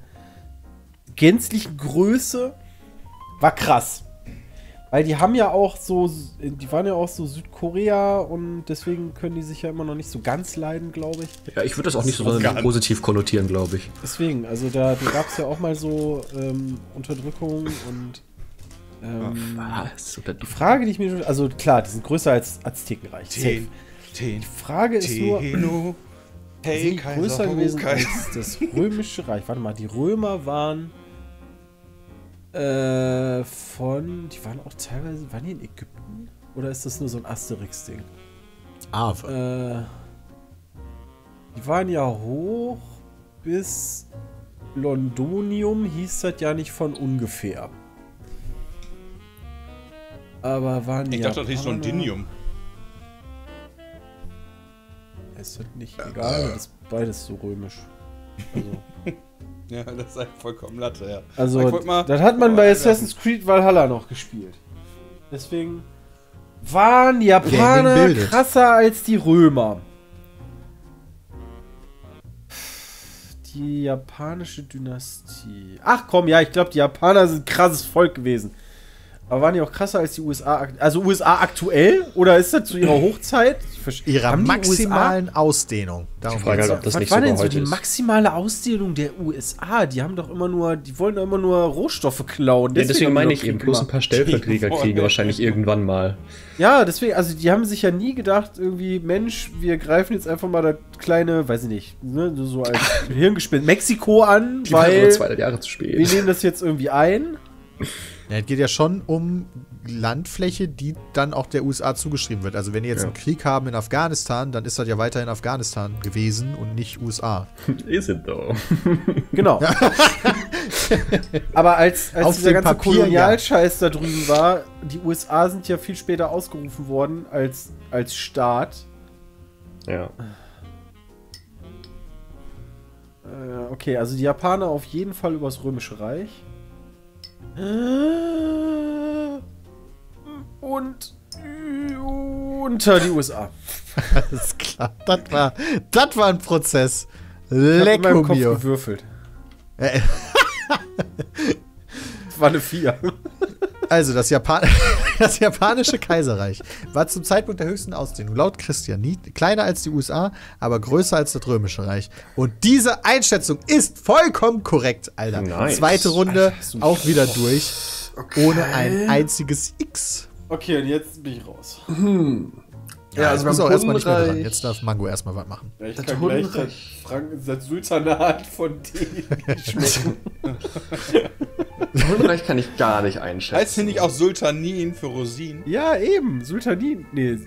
gänzlichen Größe war krass. Weil die haben ja auch so, die waren ja auch so Südkorea und deswegen können die sich ja immer noch nicht so ganz leiden, glaube ich. Ja, ich würde das auch nicht so nicht. positiv konnotieren, glaube ich. Deswegen, also da, da gab es ja auch mal so ähm, Unterdrückung und ähm, Was? Die Frage, die ich mir schon, also klar, die sind größer als Aztekenreich. safe. Die Frage ist nur, Teno. die Hey, sind Kaiser, größer gewesen Hokai. als das römische Reich. Warte mal, die Römer waren äh, von, die waren auch teilweise, waren die in Ägypten? Oder ist das nur so ein Asterix-Ding? Ah, Äh, die waren ja hoch bis Londonium, hieß das ja nicht von ungefähr. Aber waren Ich dachte, das hieß Londinium. Ist das nicht egal, das ist beides so römisch. Also, Ja, das ist halt vollkommen Latte, ja. also mal- das hat man bei Oh, Assassin's Creed Valhalla noch gespielt. Deswegen waren Japaner krasser als die Römer. Die japanische Dynastie. Ach komm, ja, ich glaube, die Japaner sind ein krasses Volk gewesen. Aber waren die auch krasser als die USA? Also USA aktuell? Oder ist das zu ihrer Hochzeit? verstehe. Ihrer maximalen Ausdehnung. Darum Die Frage halt, ja. ob das Was nicht war denn so heute die ist. maximale Ausdehnung der USA? Die haben doch immer nur, die wollen doch immer nur Rohstoffe klauen. Ja, deswegen haben die meine ich Krieg eben, plus ein paar Stellvertreterkriege wahrscheinlich irgendwann mal. Ja, deswegen, also die haben sich ja nie gedacht, irgendwie, Mensch, wir greifen jetzt einfach mal das kleine, weiß ich nicht, ne, so als Hirngespinst Mexiko an, Die weil 200 Jahre zu wir spät. nehmen das jetzt irgendwie ein. Ja, es geht ja schon um Landfläche, die dann auch der USA zugeschrieben wird. Also wenn die jetzt Ja. einen Krieg haben in Afghanistan, dann ist das ja weiterhin Afghanistan gewesen und nicht USA. Is it though? Genau. Aber als, als Auf dieser ganze Papier, Kolonialscheiß da drüben war, die USA sind ja viel später ausgerufen worden als, als Staat. Ja. Äh, okay, also die Japaner auf jeden Fall übers Römische Reich. Und unter die USA. Alles klar. Das war, das war ein Prozess. Meinem Lecco Kopf mio. gewürfelt. Äh, Das war eine 4. Also, das, Japan das japanische Kaiserreich war zum Zeitpunkt der höchsten Ausdehnung, laut Christian, nie, kleiner als die USA, aber größer als das römische Reich. Und diese Einschätzung ist vollkommen korrekt, Alter. Nice. Zweite Runde Alter, auch wieder durch, ohne ein einziges X. Okay, und jetzt bin ich raus. Ja, also beim muss auch erstmal nicht mehr dran. Jetzt darf Mango erstmal was machen. Ja, ich Das kann gleich das. Frank das Sultanat von denen schmecken. Hundenreich kann ich gar nicht einschätzen. Heißt hier nicht auch Sultanin für Rosinen? ja, eben. Sultanin. Nee,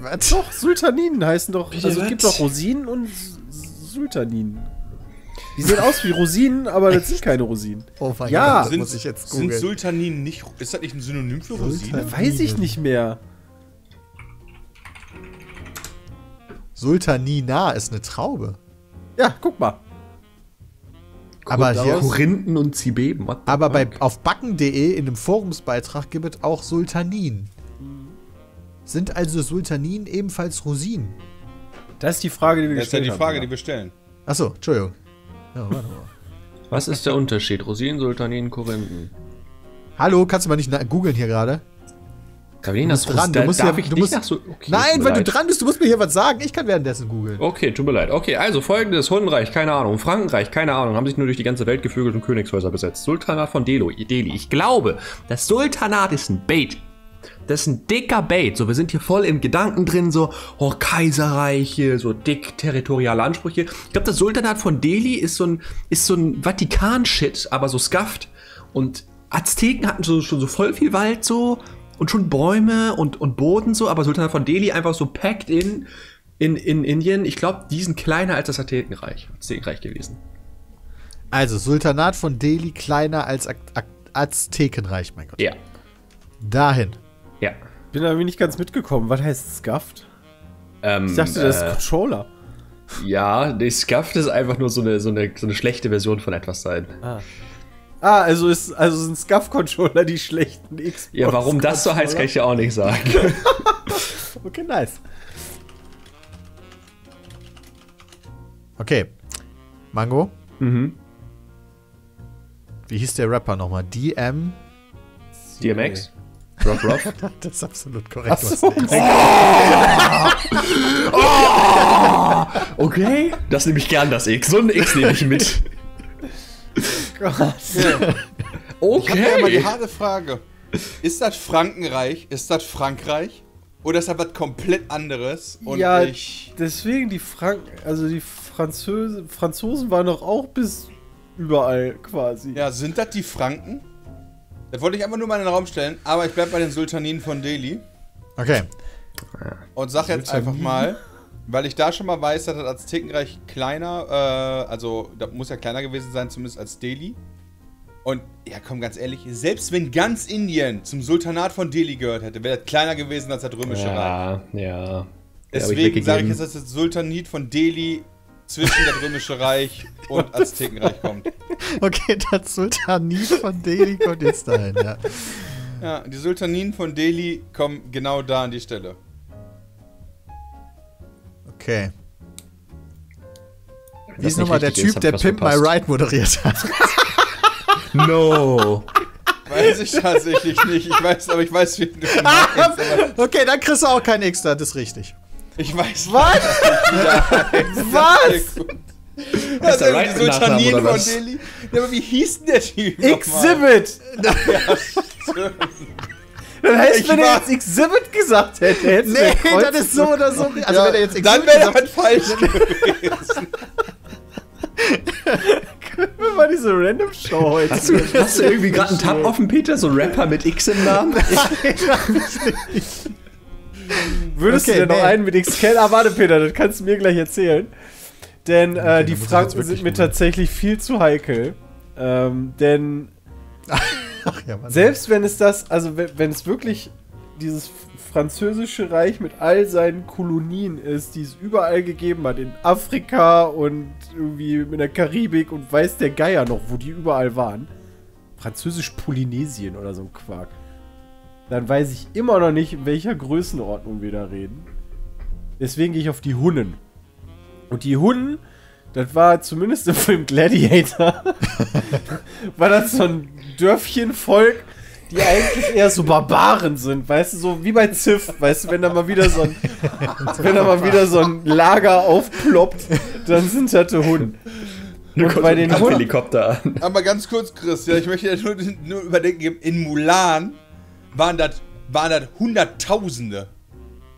Was? doch, Sultaninen heißen doch. Bitte, also es gibt doch Rosinen und Sultaninen. Die sehen aus wie Rosinen, aber das sind keine Rosinen. Oh mein Ja. Gott, das muss ich jetzt sind googeln. Sultanin nicht. Ist das nicht ein Synonym für Rosinen? Weiß ich nicht mehr. Sultanina ist eine Traube. Ja, guck mal. Aber Gut hier. Korinthen und Zibeben. aber bei, auf backen.de in einem Forumsbeitrag gibt es auch Sultanin. Sind also Sultanin ebenfalls Rosinen? Das ist die Frage, die wir Das ist ja die haben. Frage, die wir stellen. Achso, Entschuldigung. Ja, warte mal. Was ist der Unterschied? Rosinen, Sultanin, Korinthen. Hallo, kannst du mal nicht googeln hier gerade? Karolina, musst dran, du musst ja- du nicht musst- nach so. Okay, Nein, weil du leid. dran bist, du musst mir hier was sagen. Ich kann währenddessen googeln. Okay, tut mir leid. Okay, also folgendes: Hundenreich, keine Ahnung. Frankenreich, keine Ahnung. Haben sich nur durch die ganze Welt gevögelt und Königshäuser besetzt. Sultanat von Delo, Delhi. Ich glaube, das Sultanat ist ein Bait. Das ist ein dicker Bait. So, wir sind hier voll im Gedanken drin, so, oh, Kaiserreiche, so dick territoriale Ansprüche. Ich glaube, das Sultanat von Delhi ist so ein, ist so ein Vatikan-Shit, aber so skafft. Und Azteken hatten so, schon so voll viel Wald so und schon Bäume und, und Boden so, aber Sultanat von Delhi einfach so packed in, in, in Indien. Ich glaube, die sind kleiner als das Aztekenreich, Aztekenreich gewesen. Also, Sultanat von Delhi kleiner als Aztekenreich, mein Gott. Ja. Dahin. Ja. Bin da nicht ganz mitgekommen. Was heißt Scuffed? Ähm, Ich dachte, das ist äh, Controller. Ja, die Scuffed ist einfach nur so eine, so, eine, so eine schlechte Version von etwas sein. Ah, also ist also sind Scuff-Controller die schlechten Xbox. Ja, warum das so heißt, kann ich ja auch nicht sagen. Okay, nice. Okay. Mango, mhm. wie hieß der Rapper nochmal? DM? DMX? Rough Rough? Das ist absolut korrekt. So. du denkst. Okay. Das nehme ich gern, das X. So ein X nehme ich mit. Gott. Ich habe ja immer die Okay. harte Frage. Ist das Frankenreich? Ist das Frankreich? Oder ist das was komplett anderes? Und ja, ich. deswegen die Frank also die Französen Franzosen waren doch auch bis überall quasi. Ja, sind das die Franken? Das wollte ich einfach nur mal in den Raum stellen, aber ich bleib bei den Sultaninen von Delhi Okay. und sag jetzt einfach mal, weil ich da schon mal weiß, dass das Aztekenreich kleiner, äh, also da muss ja kleiner gewesen sein, zumindest als Delhi. Und ja, komm, ganz ehrlich, selbst wenn ganz Indien zum Sultanat von Delhi gehört hätte, wäre das kleiner gewesen als das römische Reich. Ja, ja. Deswegen sage ich jetzt, jetzt, dass das Sultanit von Delhi zwischen das römische Reich und Aztekenreich kommt. Okay, das Sultanit von Delhi kommt jetzt dahin, ja. Ja, die Sultaninen von Delhi kommen genau da an die Stelle. Okay. Wenn Wie das ist nochmal der Typ, ist, der Pimp My. Ride moderiert hat? No. Weiß ich tatsächlich nicht. Ich weiß, aber ich weiß, wie du meinst. Okay, dann kriegst du auch kein X, das ist richtig. Ich weiß Was? Was? Das ist der Right so oder von was? Delhi. Ja, aber wie hieß denn der Typ? Exhibit! Dann heißt, Ich wenn er jetzt Exhibit gesagt hätte, hätte Nee, das ist so oder so. Also Ja, wenn er jetzt dann Exhibit wäre gesagt- das falsch gewesen. wir mal diese Random Show heute. Hast du, hast du irgendwie gerade einen Tab offen, Peter? So ein Rapper mit X im Namen? Würdest Okay, du denn noch nee. einen mit X kennen? Ah, warte, Peter, das kannst du mir gleich erzählen. Denn äh, die ich Franken jetzt wirklich sind mir tatsächlich viel zu heikel. Ähm, denn ja, selbst wenn es das, also wenn, es wirklich dieses französische Reich mit all seinen Kolonien ist, die es überall gegeben hat, in Afrika und irgendwie in der Karibik und weiß der Geier noch, wo die überall waren. Französisch-Polynesien oder so ein Quark. Dann weiß ich immer noch nicht, in welcher Größenordnung wir da reden. Deswegen gehe ich auf die Hunnen. Und die Hunnen, das war zumindest im Film Gladiator, war das so ein Dörfchenvolk, die eigentlich eher so Barbaren sind, weißt du, so wie bei Ziff, weißt du, wenn da mal wieder so ein, wenn da mal wieder so ein Lager aufploppt, dann sind das die Hunnen. Und bei den Hunnen, Helikopter an. Aber ganz kurz, Chris, ja, ich möchte ja nur, nur überdenken, geben, in Mulan waren das waren das Hunderttausende.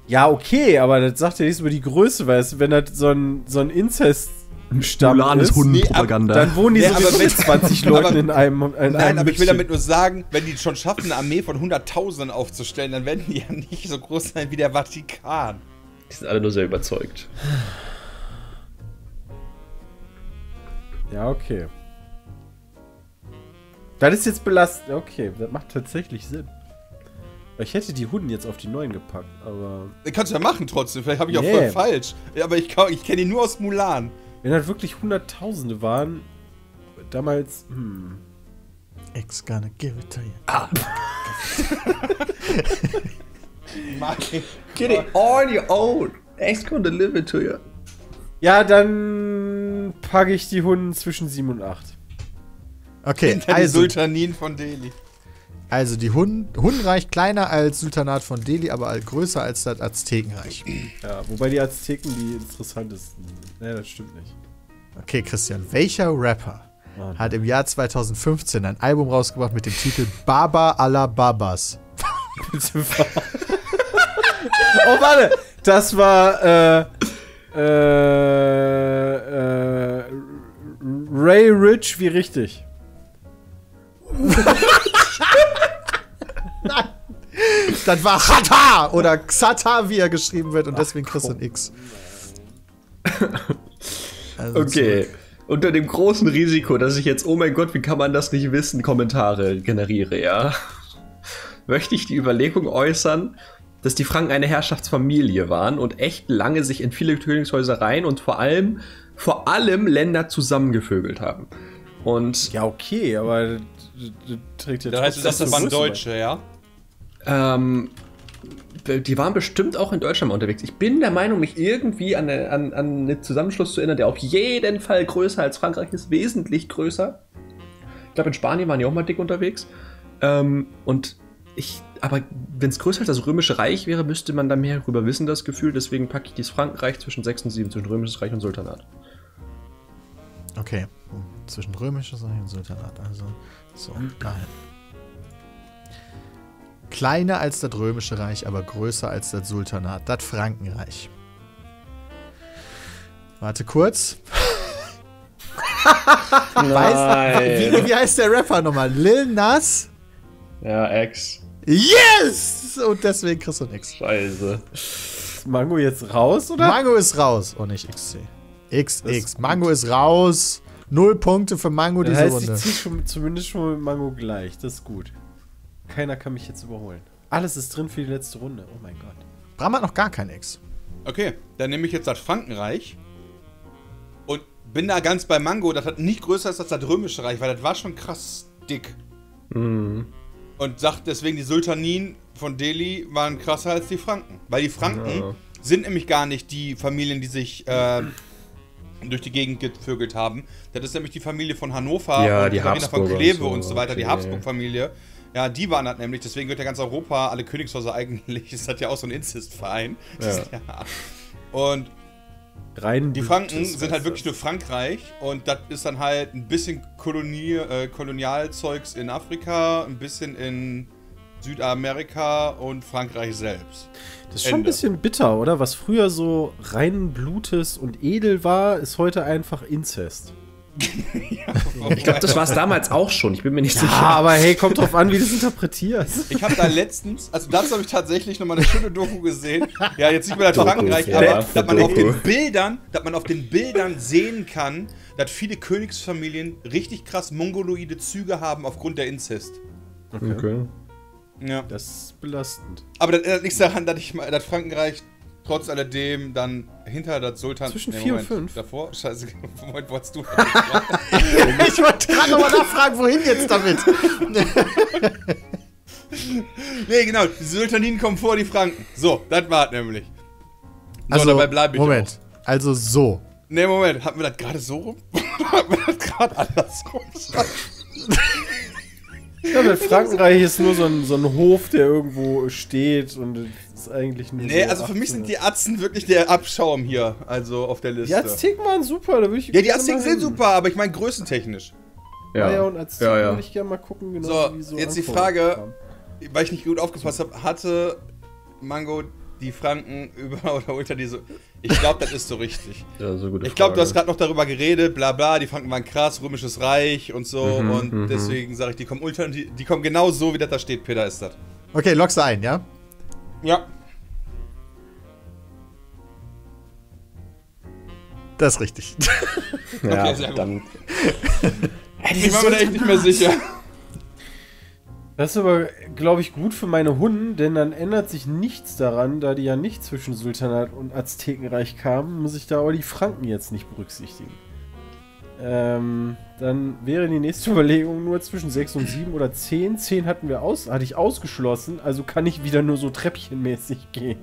ja okay, aber das sagt ja nichts über die Größe, weißt du, wenn das so ein, so ein Inzest-Stamm Mulan ist Hundenpropaganda. dann wohnen die Nee, sowieso aber mit wenn- 20 Leuten in einem, in einem Nein, aber ich will damit nur sagen, wenn die schon schaffen, eine Armee von Hunderttausenden aufzustellen, dann werden die ja nicht so groß sein wie der Vatikan. Die sind alle nur sehr überzeugt. Ja, okay. Das ist jetzt belastend. Okay, das macht tatsächlich Sinn. Ich hätte die Hunden jetzt auf die neuen gepackt, aber. Das kannst du ja machen trotzdem, vielleicht habe ich auch Nee. voll falsch. Aber ich, ich kenne ihn nur aus Mulan. Wenn das wirklich Hunderttausende waren, damals. Hm. X gonna give it to you. Get it on your own. X gonna deliver to you. Ja, dann packe ich die Hunden zwischen 7 und 8. Okay, also, Sultanin von Delhi. Also die Hun Hundenreich kleiner als Sultanat von Delhi, aber all- größer als das Aztekenreich. Ja, wobei die Azteken die interessantesten sind. Ne, das stimmt nicht. Okay, Christian, welcher Rapper Mann. hat im Jahr 2015 ein Album rausgebracht mit dem Titel Baba alla Babas? oh, warte! Das war, äh, äh, äh, Ray Rich wie richtig. Das war Chata oder Xata, wie er geschrieben wird und deswegen Christian X. Also Okay. Unter dem großen Risiko, dass ich jetzt, oh mein Gott, wie kann man das nicht wissen, Kommentare generiere, ja, möchte ich die Überlegung äußern, dass die Franken eine Herrschaftsfamilie waren und echt lange sich in viele Königshäuser rein und vor allem, vor allem Länder zusammengevögelt haben. Und Ja, okay, aber das, das trägt ja Da heißt trotzdem das waren Deutsche, ja? Ähm, die waren bestimmt auch in Deutschland mal unterwegs. Ich bin der Meinung, mich irgendwie an, eine, an, an einen Zusammenschluss zu erinnern, der auf jeden Fall größer als Frankreich ist, wesentlich größer. Ich glaube, in Spanien waren die auch mal dick unterwegs. Ähm, und ich, aber wenn es größer als das Römische Reich wäre, müsste man da mehr drüber wissen, das Gefühl. Deswegen packe ich dieses Frankenreich zwischen 6 und 7, zwischen Römisches Reich und Sultanat. Okay. Zwischen römisches Reich und Sultanat. Also, so, dahin. Kleiner als das römische Reich, aber größer als das Sultanat. Das Frankenreich. Warte kurz. Weiß, wie, wie heißt der Rapper nochmal? Lil Nas? Ja, Ex. Yes! Und deswegen kriegst du nix. Scheiße. Ist Mango jetzt raus, oder? Mango ist raus. Oh, nicht XC. XX. Mango ist raus. Null Punkte für Mango das diese heißt, Runde. ich ziehe schon, zumindest schon mit Mango gleich. Das ist gut. Keiner kann mich jetzt überholen. Alles ist drin für die letzte Runde. Oh mein Gott. Bram hat noch gar kein X. Okay, dann nehme ich jetzt das Frankenreich und bin da ganz bei Mango. Das hat nicht größer als das Römische Reich, weil das war schon krass dick. Mhm. Und sagt deswegen, die Sultanin von Delhi waren krasser als die Franken. Weil die Franken Ja. sind nämlich gar nicht die Familien, die sich äh, durch die Gegend gevögelt haben. Das ist nämlich die Familie von Hannover Ja, und die Katharina von Habsburger Kleve und und so, so, weiter, die okay. Habsburg-Familie. Ja, die waren das nämlich. Deswegen wird ja ganz Europa, alle Königshäuser eigentlich, ist das ja auch so ein Inzestverein. Ist Ja. Und Rein die Franken sind halt wirklich nur Frankreich und das ist dann halt ein bisschen Kolonie, äh, Kolonialzeugs in Afrika, ein bisschen in Südamerika und Frankreich selbst. Das ist schon ein Ende. bisschen bitter, oder? Was früher so rein Blutes und edel war, ist heute einfach Inzest. Ich glaube, das war es damals auch schon. Ich bin mir nicht Ja, sicher. aber hey, kommt drauf an, wie du es interpretierst. Ich habe da letztens, also dazu habe ich tatsächlich nochmal eine schöne Doku gesehen. Ja, jetzt nicht mehr das Doku, Frankreich, ja, aber dass man auf den Bildern, dass man auf den Bildern sehen kann, dass viele Königsfamilien richtig krass mongoloide Züge haben aufgrund der Inzest. Okay. Ja. Das ist belastend. Aber das ändert nichts daran, dass ich mal, dass Frankreich trotz alledem dann hinter das Sultan. Zwischen Nee, vier und Moment, fünf. Davor? Scheiße, Moment, wo hast du? ich wollte gerade nochmal nachfragen, wohin jetzt damit? nee, genau, die Sultaninen kommen vor die Franken. So, das war nämlich. So, Also, dabei bleibe ich Moment. Also so. Auch. Nee, Moment, hatten wir das gerade so rum? Oder hatten wir das gerade andersrum? Ja, das Frankenreich ist nur so ein, so ein Hof, der irgendwo steht und ist eigentlich nur. Nee, so also für mich 18. sind die Atzen wirklich der Abschaum hier, also auf der Liste. Die Azteken waren super, da würde ich. ja, die Azteken sind super, aber ich meine größentechnisch. Ja, ja, und Azteken ja, ja. würde ich gerne mal gucken, genau So, wie so jetzt die Frage, kam. weil ich nicht gut aufgepasst habe, hatte Mango die Franken über oder unter diese. Ich glaube, das ist so richtig. Ja, so gute Ich glaube, du hast gerade noch darüber geredet, bla bla, die Franken waren krass, römisches Reich und so. Mhm, und mhm. deswegen sage ich, die kommen unter, die, die kommen genau so, wie das da steht, Peter, ist das. Okay, log's ein, ja? Ja. Das ist richtig. Ja, Okay, sehr gut. dann. Ich war mir da echt nicht mehr sicher. Das ist aber, glaube ich, gut für meine Hunden, denn dann ändert sich nichts daran, da die ja nicht zwischen Sultanat und Aztekenreich kamen, muss ich da aber die Franken jetzt nicht berücksichtigen. Ähm, dann wäre die nächste Überlegung nur zwischen 6 und 7 oder 10. 10 hatten wir aus, hatte ich ausgeschlossen, also kann ich wieder nur so treppchenmäßig gehen.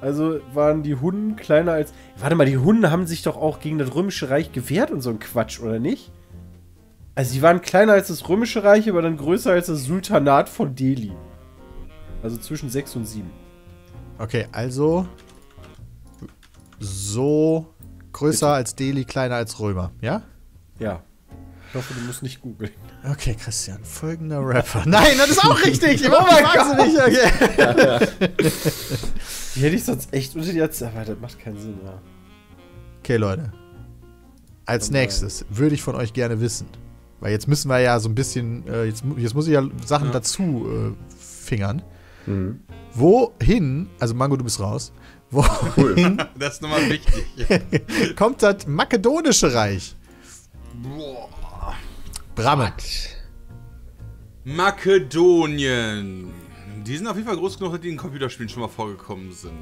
Also waren die Hunden kleiner als. Warte mal, die Hunden haben sich doch auch gegen das Römische Reich gewehrt und so ein Quatsch, oder nicht? Also sie waren kleiner als das Römische Reich, aber dann größer als das Sultanat von Delhi. Also zwischen 6 und 7. Okay, also so größer als Delhi, kleiner als Römer, ja? Ja. Ich hoffe, du musst nicht googeln. Okay, Christian, folgender Rapper. Nein, das ist auch richtig! Oh mein wahnsinnig, okay. Die hätte ich sonst echt unter die Azteken. Aber das macht keinen Sinn, ja. okay, Leute. Als Dann mal. nächstes würde ich von euch gerne wissen, weil jetzt müssen wir ja so ein bisschen, äh, jetzt, jetzt muss ich ja Sachen Ja. dazu äh, fingern. Mhm. Wohin, also Mango, du bist raus, wohin Das ist nochmal wichtig. kommt das makedonische Reich? Boah. Brammen. Makedonien. Die sind auf jeden Fall groß genug, dass die in Computerspielen schon mal vorgekommen sind.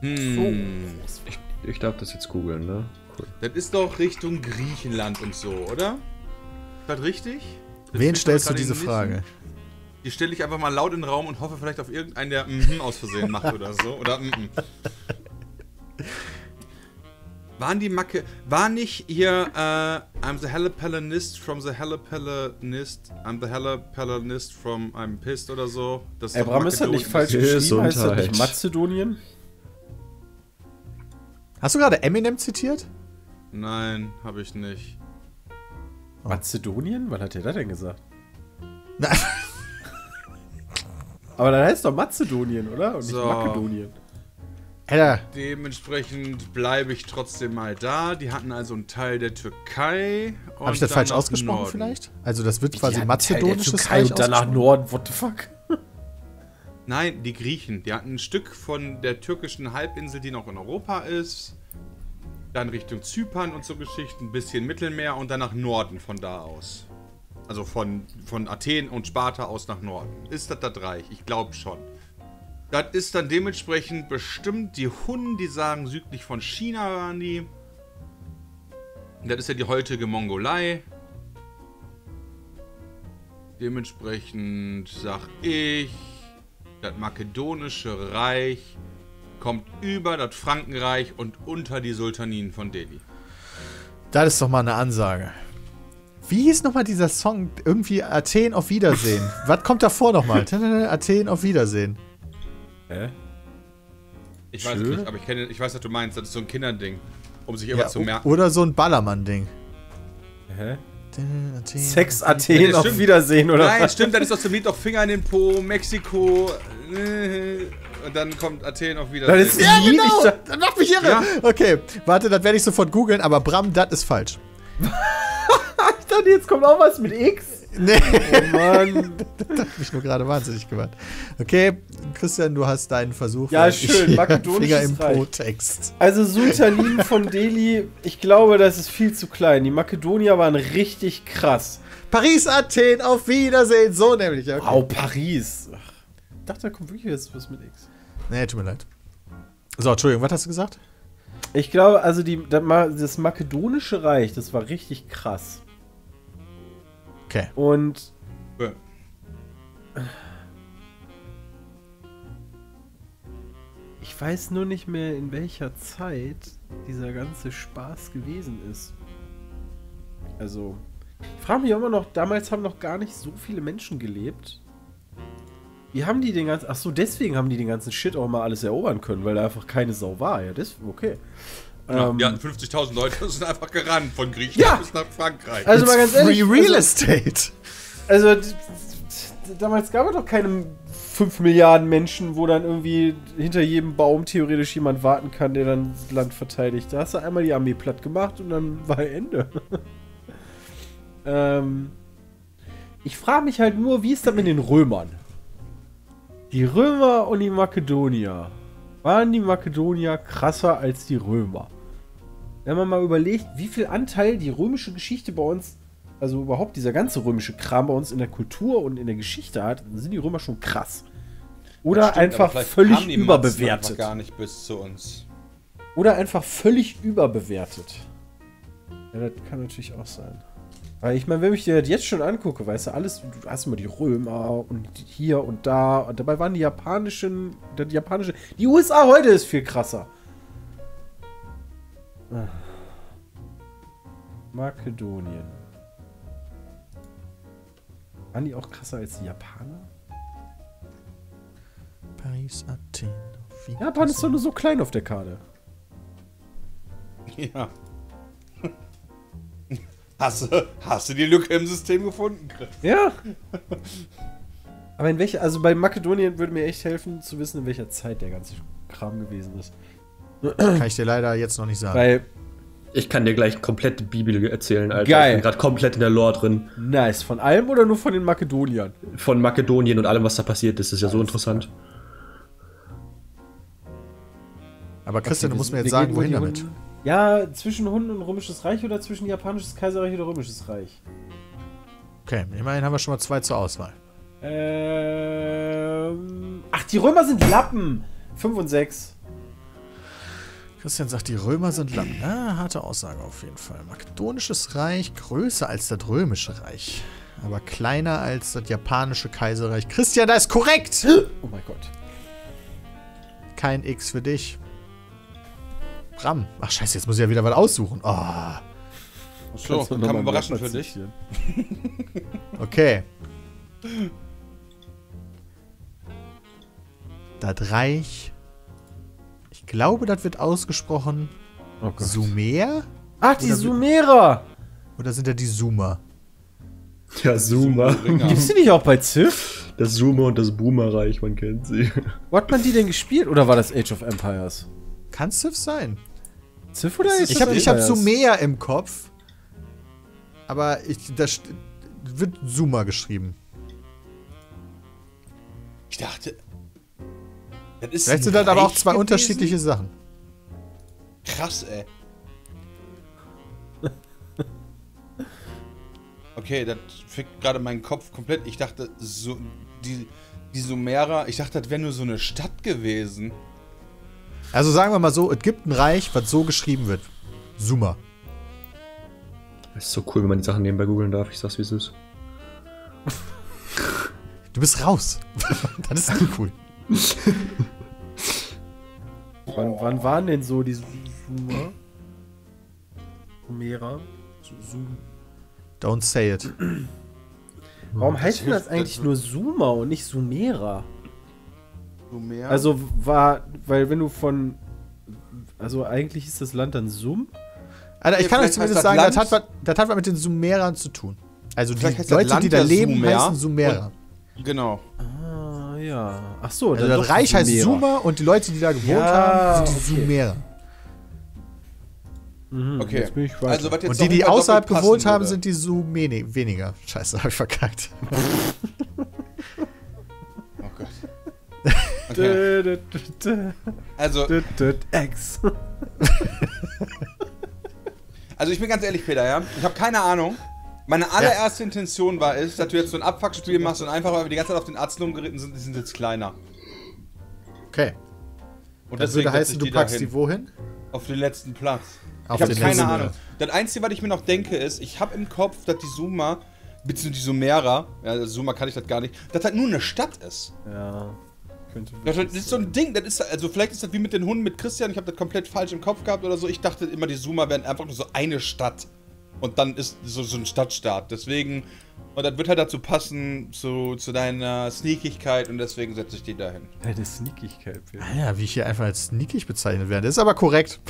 Hm. Ich, ich darf das jetzt googeln, ne? Cool. Das ist doch Richtung Griechenland und so, oder? Ist das richtig? Das Wen stellst du diese Frage? Listen. Die stelle ich einfach mal laut in den Raum und hoffe vielleicht auf irgendeinen, der mhm aus Versehen macht oder so. Oder mhm. Waren die Macke. War nicht hier äh, I'm the Hellapellanist from the Hellapellanist, I'm the Hellapellanist from I'm pissed oder so? Das Ey, doch Bram, ist das nicht falsch geschrieben? Heißt das nicht Mazedonien? Hast du gerade Eminem zitiert? Nein, habe ich nicht. Mazedonien? Wann hat der das denn gesagt? Na, Aber das heißt doch Mazedonien, oder? Und So. nicht Makedonien. Alter, Dementsprechend bleibe ich trotzdem mal da. Die hatten also einen Teil der Türkei. habe ich das falsch ausgesprochen vielleicht? Also das wird quasi hatten Teil der mazedonisches Türkei und danach? Norden, what the fuck? Nein, die Griechen. Die hatten ein Stück von der türkischen Halbinsel, die noch in Europa ist. Dann Richtung Zypern und so Geschichten, ein bisschen Mittelmeer und dann nach Norden von da aus. Also von, von Athen und Sparta aus nach Norden. Ist das das Reich? Ich glaube schon. Das ist dann dementsprechend bestimmt die Hunnen, die sagen, südlich von China waren die. Das ist ja die heutige Mongolei. Dementsprechend sag ich, das makedonische Reich kommt über das Frankenreich und unter die Sultaninen von Delhi. Das ist doch mal eine Ansage. Wie hieß nochmal dieser Song? Irgendwie Athen auf Wiedersehen. Was kommt davor nochmal? Athen auf Wiedersehen. Hä? Ich weiß nicht, aber ich, kenne, ich weiß, was du meinst. Das ist so ein Kinderding. Um sich Ja, immer zu o- merken. oder so ein Ballermann-Ding. Hä? Sex. Sex Athen, Ja, auf stimmt. Wiedersehen, oder? Nein, was? stimmt, dann ist aus dem Lied doch Finger in den Po, Mexiko. äh, Und dann kommt Athen auf wieder. Das ist Ja, genau! ich Das macht mich irre! Ja. Okay, warte, das werde ich sofort googeln, aber Bram, das ist falsch. Dachte, jetzt kommt auch was mit X. Nee, Oh Mann. das hat mich nur gerade wahnsinnig gemacht. Okay, Christian, du hast deinen Versuch. Ja, schön, makedonisches Finger im Reich. Po-Text. Also Sultanin von Delhi, ich glaube, das ist viel zu klein. Die Makedonier waren richtig krass. Paris, Athen, auf Wiedersehen. So nämlich. Okay. Au, Paris. Ach, Ich dachte, da kommt wirklich jetzt was mit X. Nee, tut mir leid. So, Entschuldigung, was hast du gesagt? Ich glaube, also die, das makedonische Reich, das war richtig krass. Okay. Und Äh, ich weiß nur nicht mehr, in welcher Zeit dieser ganze Spaß gewesen ist. Also, ich frage mich immer noch, damals haben noch gar nicht so viele Menschen gelebt. Wie haben die den ganzen. Ach so, deswegen haben die den ganzen Shit auch mal alles erobern können, weil da einfach keine Sau war. Ja, das. Okay. Ja, Ähm, wir hatten 50.000 Leute und sind einfach gerannt von Griechenland Ja. bis nach Frankreich. also mal ganz ehrlich. Free Real also, Estate. Also, damals gab es doch keine 5 Milliarden Menschen, wo dann irgendwie hinter jedem Baum theoretisch jemand warten kann, der dann das Land verteidigt. Da hast du einmal die Armee platt gemacht und dann war Ende. ähm, ich frage mich halt nur, wie ist das mit den Römern? Die Römer und die Makedonier. Waren die Makedonier krasser als die Römer? Wenn man mal überlegt, wie viel Anteil die römische Geschichte bei uns also überhaupt dieser ganze römische Kram bei uns in der Kultur und in der Geschichte hat, dann sind die Römer schon krass. Oder Stimmt, einfach völlig überbewertet. einfach gar nicht bis zu uns. Oder einfach völlig überbewertet. Ja, das kann natürlich auch sein. Weil ich meine, wenn ich dir das jetzt schon angucke, weißt du, alles, du hast immer die Römer und hier und da und dabei waren die japanischen, die japanische, die USA heute ist viel krasser. Ah. Makedonien. Waren die auch krasser als die Japaner? Paris, Athen. Japan ist doch nur so klein auf der Karte. Ja. Hast du, hast du die Lücke im System gefunden, Chris? Ja. Aber in welcher, also bei Makedonien würde mir echt helfen zu wissen, in welcher Zeit der ganze Kram gewesen ist. Kann ich dir leider jetzt noch nicht sagen. Weil, Ich kann dir gleich komplett die Bibel erzählen, Alter. Geil. Ich bin gerade komplett in der Lore drin. nice, von allem oder nur von den Makedoniern? Von Makedonien und allem, was da passiert ist. Das ist ja so Alles interessant. Aber Christian, Okay, du musst mir jetzt sagen, wohin damit. die Hunden- Ja, zwischen Hunden und Römisches Reich oder zwischen Japanisches Kaiserreich oder Römisches Reich? Okay, immerhin haben wir schon mal zwei zur Auswahl. Ähm. Ach, die Römer sind Lappen! 5 und 6. Christian sagt, die Römer sind Lamm. Na, harte Aussage auf jeden Fall. Makedonisches Reich größer als das Römische Reich. Aber kleiner als das japanische Kaiserreich. Christian, das ist korrekt! Oh mein Gott. Kein X für dich. Bram. Ach scheiße, jetzt muss ich ja wieder was aussuchen. Oh, So, kam mal überraschend mehr für dich. okay. Das Reich. Ich glaube, das wird ausgesprochen Oh Gott. Sumer? Ach, die Oder- Sumerer! Oder sind da die Sumer? Ja, Zoomer. Gibt's die nicht auch bei Civ? Das Zoomer und das Boomerreich, man kennt sie. Wo hat man die denn gespielt? Oder war das Age of Empires? Kann Civ sein? Civ oder Age Ich of habe ich hab Empires? Sumer im Kopf. Aber ich, da st- wird Sumer geschrieben. Ich dachte. Das ist Vielleicht sind das aber auch zwei gewesen? unterschiedliche Sachen. Krass, ey. Okay, das fickt gerade meinen Kopf komplett. Ich dachte, so, die, die Sumerer, ich dachte, das wäre nur so eine Stadt gewesen. Also sagen wir mal so, es gibt ein Reich, was so geschrieben wird. Sumer. Das ist so cool, wenn man die Sachen nebenbei googeln darf. Ich sag's, wie es ist. Du bist raus. das ist nicht cool. Wann, wann waren denn so die Sumer? Sumerer? Su- Sum- Don't say it. Warum heißt denn das eigentlich das- nur Sumer und nicht Sumerer? Sumer. Also war, weil wenn du von, also eigentlich ist das Land dann Sum. Alter, ich kann euch zumindest sagen, das hat, was, das hat was mit den Sumerern zu tun. Also die Vielleicht das Leute, die da leben, Sumer heißen Sumerer. genau. Ah, ja. Ach so, Also das Reich heißt. Sumer und die Leute, die da gewohnt Ja, haben, sind die okay. Sumerer. Mhm, Okay. Jetzt bin ich weiter. Also, was jetzt Und die, die außerhalb gewohnt haben, würde. sind die Sumeni weniger. Scheiße, hab ich verkackt. Oh Gott. Okay. Dö, dö, dö, dö, Also, dö, dö, X. also ich bin ganz ehrlich, Peter, ja. Ich habe keine Ahnung. Meine allererste Intention war es, dass du jetzt so ein Abfuckspiel machst und einfach, weil wir die ganze Zeit auf den Arzt rumgeritten sind, die sind jetzt kleiner. Okay. Und Das würde heißen, du die packst dahin. die wohin? Auf den letzten Platz. Auf ich habe keine letzten Ahnung. Das Einzige, was ich mir noch denke, ist, ich habe im Kopf, dass die Suma, beziehungsweise die Sumerer, ja, also Suma kann ich das gar nicht, dass das nur eine Stadt ist. Ja. Könnte Das wirklich ist so ein. Ding, das ist, also vielleicht ist das wie mit den Hunden mit Christian, ich habe das komplett falsch im Kopf gehabt oder so. Ich dachte immer, die Suma wären einfach nur so eine Stadt. Und dann ist so, so ein Stadtstaat. Deswegen, und das wird halt dazu passen, zu, zu deiner Sneakigkeit und deswegen setze ich die dahin. Deine Sneakigkeit, Peter. Ah ja, wie ich hier einfach als sneakig bezeichnet werde. Ist aber korrekt.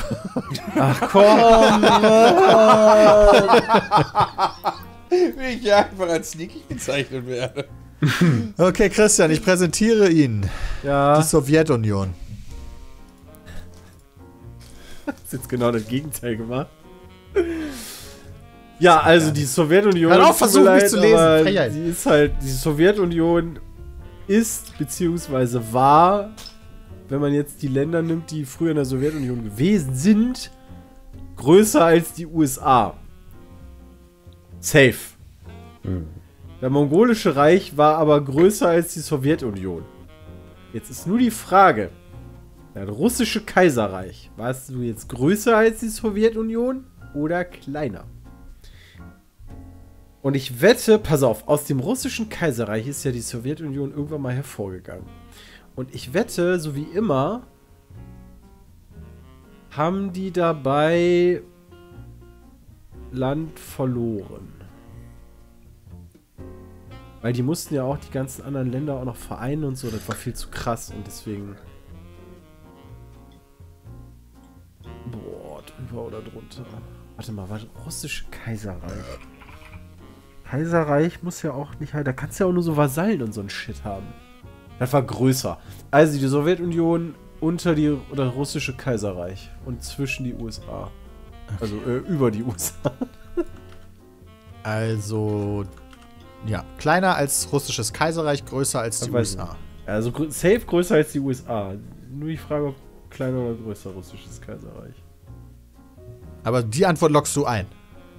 Ach komm! Wie ich ja einfach als sneakig bezeichnet werde. Okay, Christian, ich präsentiere Ihnen ja, die das Sowjetunion. ist jetzt genau das Gegenteil gemacht. Ja, also die Sowjetunion. Hör auf, versuch mich zu lesen, Frechheit. Die ist halt, die Sowjetunion ist, beziehungsweise war, wenn man jetzt die Länder nimmt, die früher in der Sowjetunion gewesen sind, größer als die USA. Safe. Der mongolische Reich war aber größer als die Sowjetunion. Jetzt ist nur die Frage, das russische Kaiserreich, warst du jetzt größer als die Sowjetunion oder kleiner? Und ich wette, pass auf, aus dem russischen Kaiserreich ist ja die Sowjetunion irgendwann mal hervorgegangen. Und ich wette, so wie immer, haben die dabei Land verloren. Weil die mussten ja auch die ganzen anderen Länder auch noch vereinen und so. Das war viel zu krass und deswegen. Boah, drüber oder drunter. Warte mal, warte, russische Kaiserreich. Kaiserreich muss ja auch nicht halt. Da kannst du ja auch nur so Vasallen und so ein Shit haben. Das war größer. Also die Sowjetunion unter die oder russische Kaiserreich und zwischen die USA. Also äh, über die USA. Also, ja, kleiner als russisches Kaiserreich, größer als die USA. Also safe größer als die USA. Nur die Frage, ob kleiner oder größer russisches Kaiserreich. Aber die Antwort lockst du ein.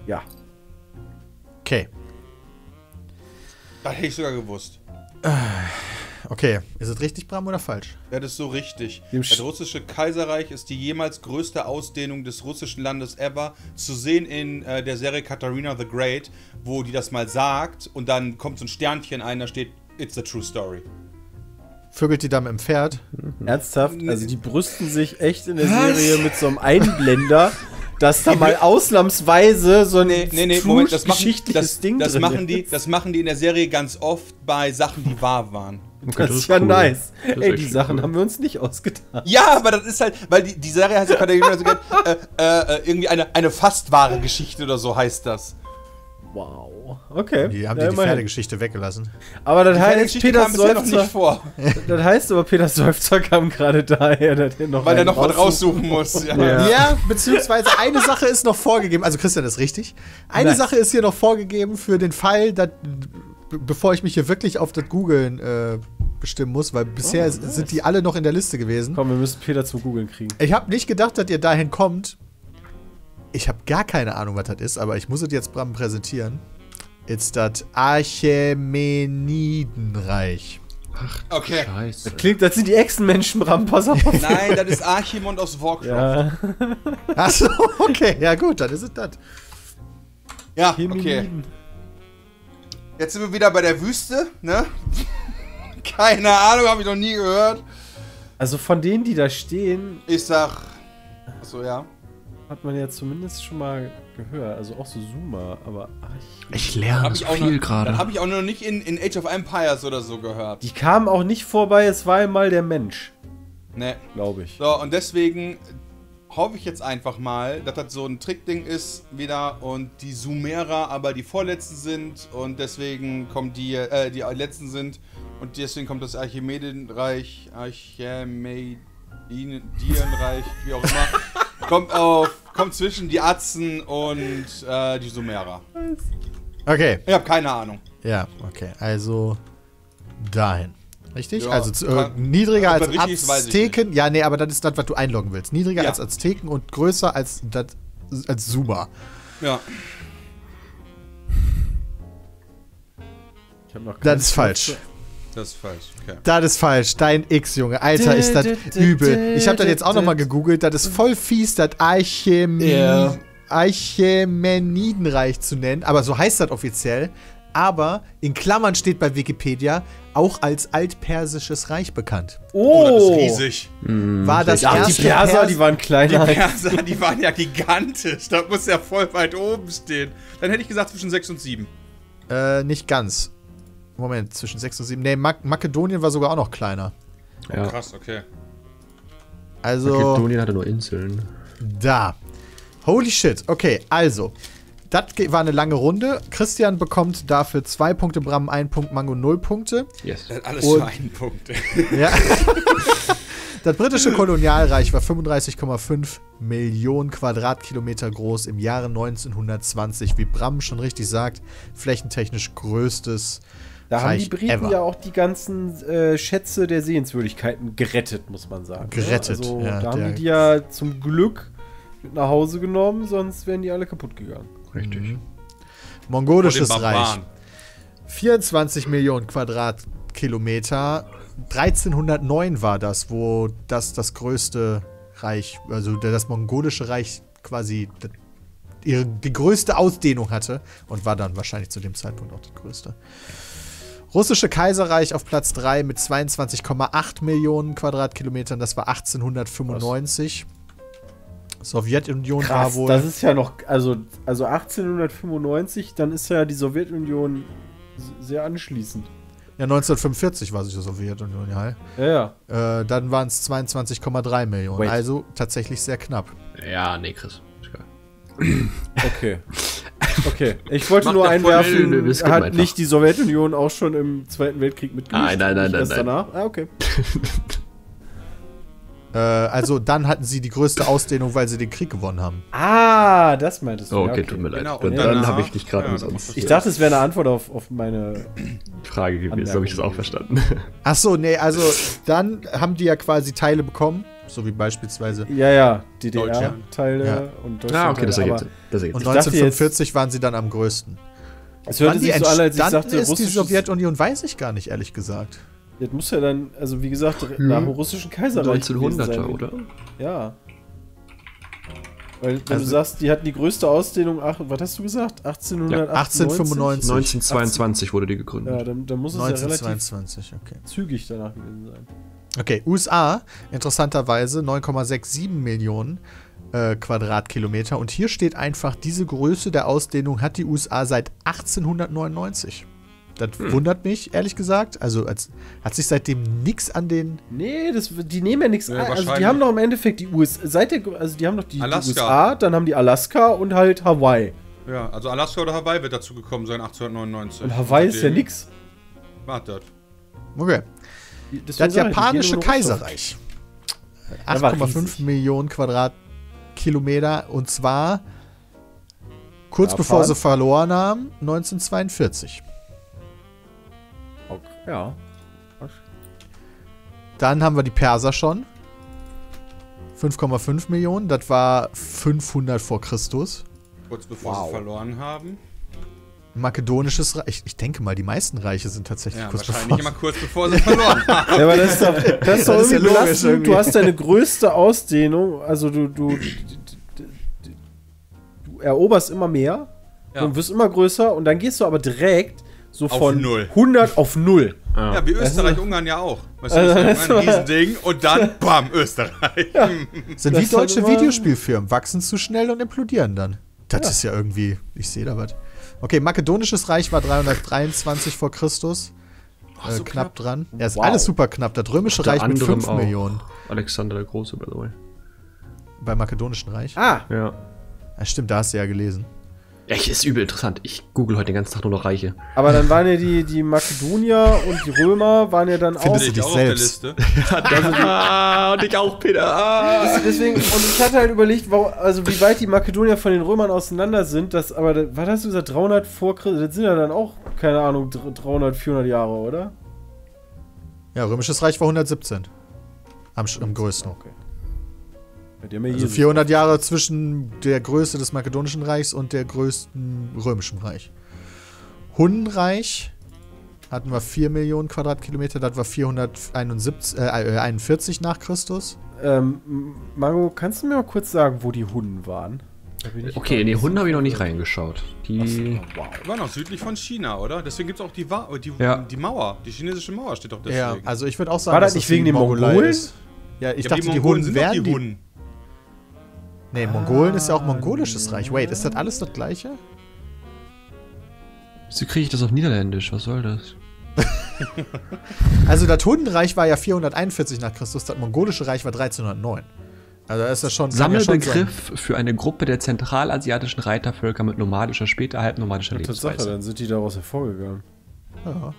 Ja. Okay. Das hätte ich sogar gewusst. Okay. Ist es richtig, Bram, oder falsch? Ja, das ist so richtig. Dem Das Sch- russische Kaiserreich ist die jemals größte Ausdehnung des russischen Landes ever. Zu sehen in äh, der Serie Katharina the Great, wo die das mal sagt und dann kommt so ein Sternchen ein, da steht It's a true story. Vögelt die da mit dem Pferd? Ernsthaft? Also die brüsten sich echt in der Serie mit so einem Einblender, dass da mal ausnahmsweise so ein Nee, nee, Moment, das machen, das, Ding das drin machen die, ist. das machen die in der Serie ganz oft bei Sachen, die wahr waren. Das ist ja cool. nice. Das ist Ey, die Sachen cool. haben wir uns nicht ausgedacht. Ja, aber das ist halt, weil die, die Serie heißt ja Great, äh, äh, äh, irgendwie eine, eine fast wahre Geschichte oder so heißt das. Wow. Okay. Die haben Ja, die. Pferdegeschichte weggelassen. Aber das heißt, Geschichte Peter Seufzer, nicht vor, das heißt aber, Peter Seufzer kam gerade daher, dass er noch weil er noch was raussuchen- muss. Ja. Ja. Ja. beziehungsweise eine Sache ist noch vorgegeben. Also, Christian ist richtig. Eine Nice. Sache ist hier noch vorgegeben für den Fall, dass, be- bevor ich mich hier wirklich auf das Googeln äh, bestimmen muss, weil bisher Oh, s- sind die alle noch in der Liste gewesen. Komm, wir müssen Peter zum Googeln kriegen. Ich habe nicht gedacht, dass ihr dahin kommt. Ich habe gar keine Ahnung, was das ist, aber ich muss es jetzt Bram präsentieren. It's das Archämenidenreich. Okay. Scheiße. Klingt, das sind die Echsenmenschen, Bram, pass auf. Nein, das ist Archimond aus Warcraft. ja. Achso, okay, ja gut, dann ist es das. Ja, okay. Jetzt sind wir wieder bei der Wüste, ne? Keine Ahnung, habe ich noch nie gehört. Also von denen, die da stehen, Ich sag. Achso, ja. Hat man ja zumindest schon mal gehört. Also auch so Zoomer, aber Archim. Ich lerne Hab ich auch viel noch, gerade. Das habe ich auch noch nicht in, in Age of Empires oder so gehört. Die kamen auch nicht vorbei, es war einmal der Mensch, Ne. glaube ich. So, und deswegen hoffe ich jetzt einfach mal, dass das so ein Trickding ist wieder und die Sumerer aber die vorletzten sind und deswegen kommen die, äh, die letzten sind und deswegen kommt das Archimedenreich, Archimedienreich, wie auch immer, kommt auf, kommt zwischen die Atzen und äh, die Sumerer. Okay, Ich habe keine Ahnung. ja, okay. Also dahin. Richtig? Ja, also zu, äh, niedriger als Azteken. Ja, nee, aber das ist das, was du einloggen willst. Niedriger Ja. als Azteken und größer als, das, als Sumer. Ja. Ich hab noch Das ist falsch. Das ist falsch. Okay. Das ist falsch. Dein X, Junge. Alter, ist das übel. Ich habe das jetzt auch nochmal gegoogelt. Das ist voll fies, das Archem Ja. Archemenidenreich zu nennen. Aber so heißt das offiziell. Aber in Klammern steht bei Wikipedia auch als altpersisches Reich bekannt. Oh, das ist Oh, riesig. War das Ach, die erste Perser, Pers- die waren Die kleiner. Perser, die waren ja gigantisch. Da muss ja voll weit oben stehen. Dann hätte ich gesagt zwischen 6 und 7. Äh, nicht ganz. Moment, zwischen 6 und 7. Nee, Mak Makedonien war sogar auch noch kleiner. Ja. Krass, okay. Also, Makedonien hatte nur Inseln. da. Holy shit. Okay, also. Das war eine lange Runde. Christian bekommt dafür 2 Punkte, Bram 1 Punkt, Mango 0 Punkte. Yes. Alles Und- für einen Punkt. Ja. Das britische Kolonialreich war 35,5 Millionen Quadratkilometer groß im Jahre 1920. Wie Bram schon richtig sagt, flächentechnisch größtes Da haben die Briten ever. ja auch die ganzen äh, Schätze der Sehenswürdigkeiten gerettet, muss man sagen. ne? Gerettet, Also, ja, da haben die die ja zum Glück mit nach Hause genommen, sonst wären die alle kaputt gegangen. Richtig. Mhm. Mongolisches Reich. Barbaren. 24 Millionen Quadratkilometer. 1309 war das, wo das das größte Reich, also das mongolische Reich quasi ihre, die größte Ausdehnung hatte und war dann wahrscheinlich zu dem Zeitpunkt auch das größte. Russische Kaiserreich auf Platz 3 mit 22,8 Millionen Quadratkilometern, das war 1895. Sowjetunion war Krass, wohl. das ist ja noch, also, also 1895, dann ist ja die Sowjetunion sehr anschließend. ja, 1945 war sich die Sowjetunion, ja. Ja, ja. Äh, dann waren es 22,3 Millionen. Wait. Also tatsächlich sehr knapp. Ja, nee, Chris. Okay. Okay. Ich wollte Macht nur einwerfen, skippen hat einfach. nicht die Sowjetunion auch schon im Zweiten Weltkrieg mitgemacht? Nein, nein, nein, nein, erst nein. danach? Ah, okay. Äh, also dann hatten sie die größte Ausdehnung, weil sie den Krieg gewonnen haben. Ah, das meintest du. Oh, ja, okay, tut mir leid. Genau, dann und dann habe ich dich gerade ja, umsonst Ich dachte, es wäre eine Antwort auf, auf meine. Frage gewesen, so habe ich das auch verstanden. Ach so, nee, also dann haben die ja quasi Teile bekommen, so wie beispielsweise. Ja, ja. DDR-Teile Ja. und Deutschland. ah, okay, das ergibt. Das ergibt Und Sinn. dachte 1945 waren sie dann am größten. Es hörte sich so an, als ich sagte, ist, die Sowjetunion, weiß ich gar nicht, ehrlich gesagt. Das muss ja dann, also wie gesagt, nach dem russischen Kaiserreich. gewesen 1900er, sein. oder? Ja. Weil, wenn Also- du sagst, die hatten die größte Ausdehnung, ach, was hast du gesagt? 1898? 1895. 1922 wurde die gegründet. Ja, dann, dann muss es ja relativ 1922, okay. zügig danach gewesen sein. Okay, USA, interessanterweise 9,67 Millionen äh, Quadratkilometer. Und hier steht einfach, diese Größe der Ausdehnung hat die USA seit 1899. Das Hm. wundert mich, ehrlich gesagt. Also als, hat sich seitdem nichts an den. Nee, das, die nehmen ja nichts Ja, ein. Also die haben doch im Endeffekt die USA, seit der, also die haben doch die, die Alaska. USA, dann haben die Alaska und halt Hawaii. Ja, also Alaska oder Hawaii wird dazu gekommen sein, 1899. Und Hawaii ist ja nix. Warte. Okay. Das japanische. Kaiserreich. Der war 8,5 riesig. Millionen Quadratkilometer. Und zwar kurz Japan? bevor sie verloren haben, 1942. Okay. Ja. Dann haben wir die Perser schon. 5,5 Millionen. Das war 500 vor Christus. Kurz bevor Wow. sie verloren haben. Makedonisches Reich. Ich, denke mal, die meisten Reiche sind tatsächlich Ja, kurz wahrscheinlich bevor. immer kurz bevor sie verloren haben. Ja, aber das ist doch, das ist doch Das ist ja irgendwie logisch belastend. irgendwie. Du hast deine größte Ausdehnung, also du, du, du eroberst immer mehr Ja. und wirst immer größer und dann gehst du aber direkt so Auf von null. 100 auf 0. Ja, wie Österreich, Ungarn ja auch. Weißt du, das ist ein Riesending und dann, bam, Österreich. Sind Das wie deutsche Videospielfirmen, wachsen zu schnell und implodieren dann. Das ist ja irgendwie, ich sehe da was. Okay, Makedonisches Reich war 323 vor Christus. äh, so knapp, knapp. dran. Ja, ist Wow. alles super knapp. Das römische Unter Reich mit anderem 5 auch Millionen. Alexander der Große, by the way. Beim Makedonischen Reich. Ah, Ja. Ja, stimmt, da hast du ja gelesen. Ja, ich- ist übel interessant. Ich google heute den ganzen Tag nur noch Reiche. aber dann waren ja die, die Makedonier und die Römer waren ja dann auch. Findest du Ich dich auch auf der selbst? Liste. ah, und ich auch, Peter. Ah. Deswegen, und ich hatte halt überlegt, warum, also wie weit die Makedonier von den Römern auseinander sind, das, aber hast du gesagt, 300 vor Christus, das sind ja dann auch, keine Ahnung, dr- 300, 400 Jahre, oder? Ja, römisches Reich war 117. Am, am größten. Okay. Also Jesus. 400 Jahre zwischen der Größe des Makedonischen Reichs und der größten Römischen Reich. Hunnenreich hatten wir 4 Millionen Quadratkilometer, das war 471, äh, äh, 41 nach Christus. Ähm, M- Margot, kannst du mir mal kurz sagen, wo die Hunden waren? Okay, in die Hunde habe ich noch nicht reingeschaut. Die. Wow. War noch südlich von China, oder? Deswegen gibt es auch die, Wa die, Ja. die Mauer. Die chinesische Mauer steht doch deswegen. Ja, also ich würde auch sagen, War das dass nicht wegen die den Mongolen? Ja, ich ja, dachte, die, sind doch wären die die. Nee, Mongolen ist ja auch mongolisches Reich. Wait, ist das alles das gleiche? Wieso kriege ich das auf Niederländisch? Was soll das? Also das Hunnenreich war ja 441 nach Christus, das mongolische Reich war 1309. Also da ist das schon kann ja. Sammelbegriff für eine Gruppe der zentralasiatischen Reitervölker mit nomadischer, später halbnomadischer Tatsache, Lebensweise. dann sind die daraus hervorgegangen. Ja.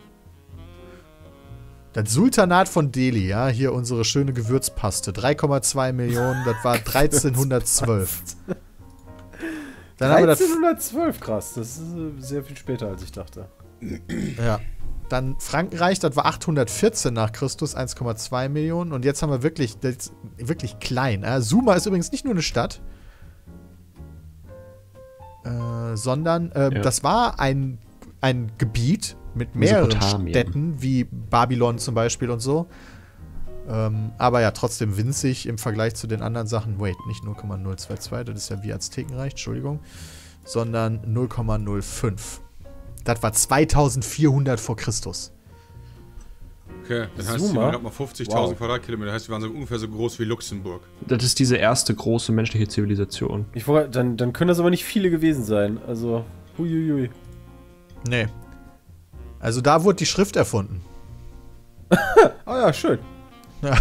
Das Sultanat von Delhi, ja, hier unsere schöne Gewürzpaste. 3,2 Millionen, das war 1312. Dann haben wir das, 1312, krass. Das ist äh, sehr viel später, als ich dachte. ja. Dann Frankenreich, das war 814 nach Christus, 1,2 Millionen. Und jetzt haben wir wirklich, wirklich klein. Ja. Suma ist übrigens nicht nur eine Stadt, äh, sondern äh, Ja. das war ein, ein Gebiet mit mehreren. Städten, wie Babylon zum Beispiel und so. Ähm, aber ja, trotzdem winzig im Vergleich zu den anderen Sachen. Wait, nicht 0,022, das ist ja wie Aztekenreich, Entschuldigung, sondern 0,05. Das war 2400 vor Christus. Okay, dann heißt Suma? die waren gerade mal 50.000 Wow. Quadratkilometer. Das heißt, die waren so ungefähr so groß wie Luxemburg. Das ist diese erste große menschliche Zivilisation. Ich wollte, dann, dann können das aber nicht viele gewesen sein. Also, huiuiui. Nee. Also da wurde die Schrift erfunden. Ah ja, schön. Ja.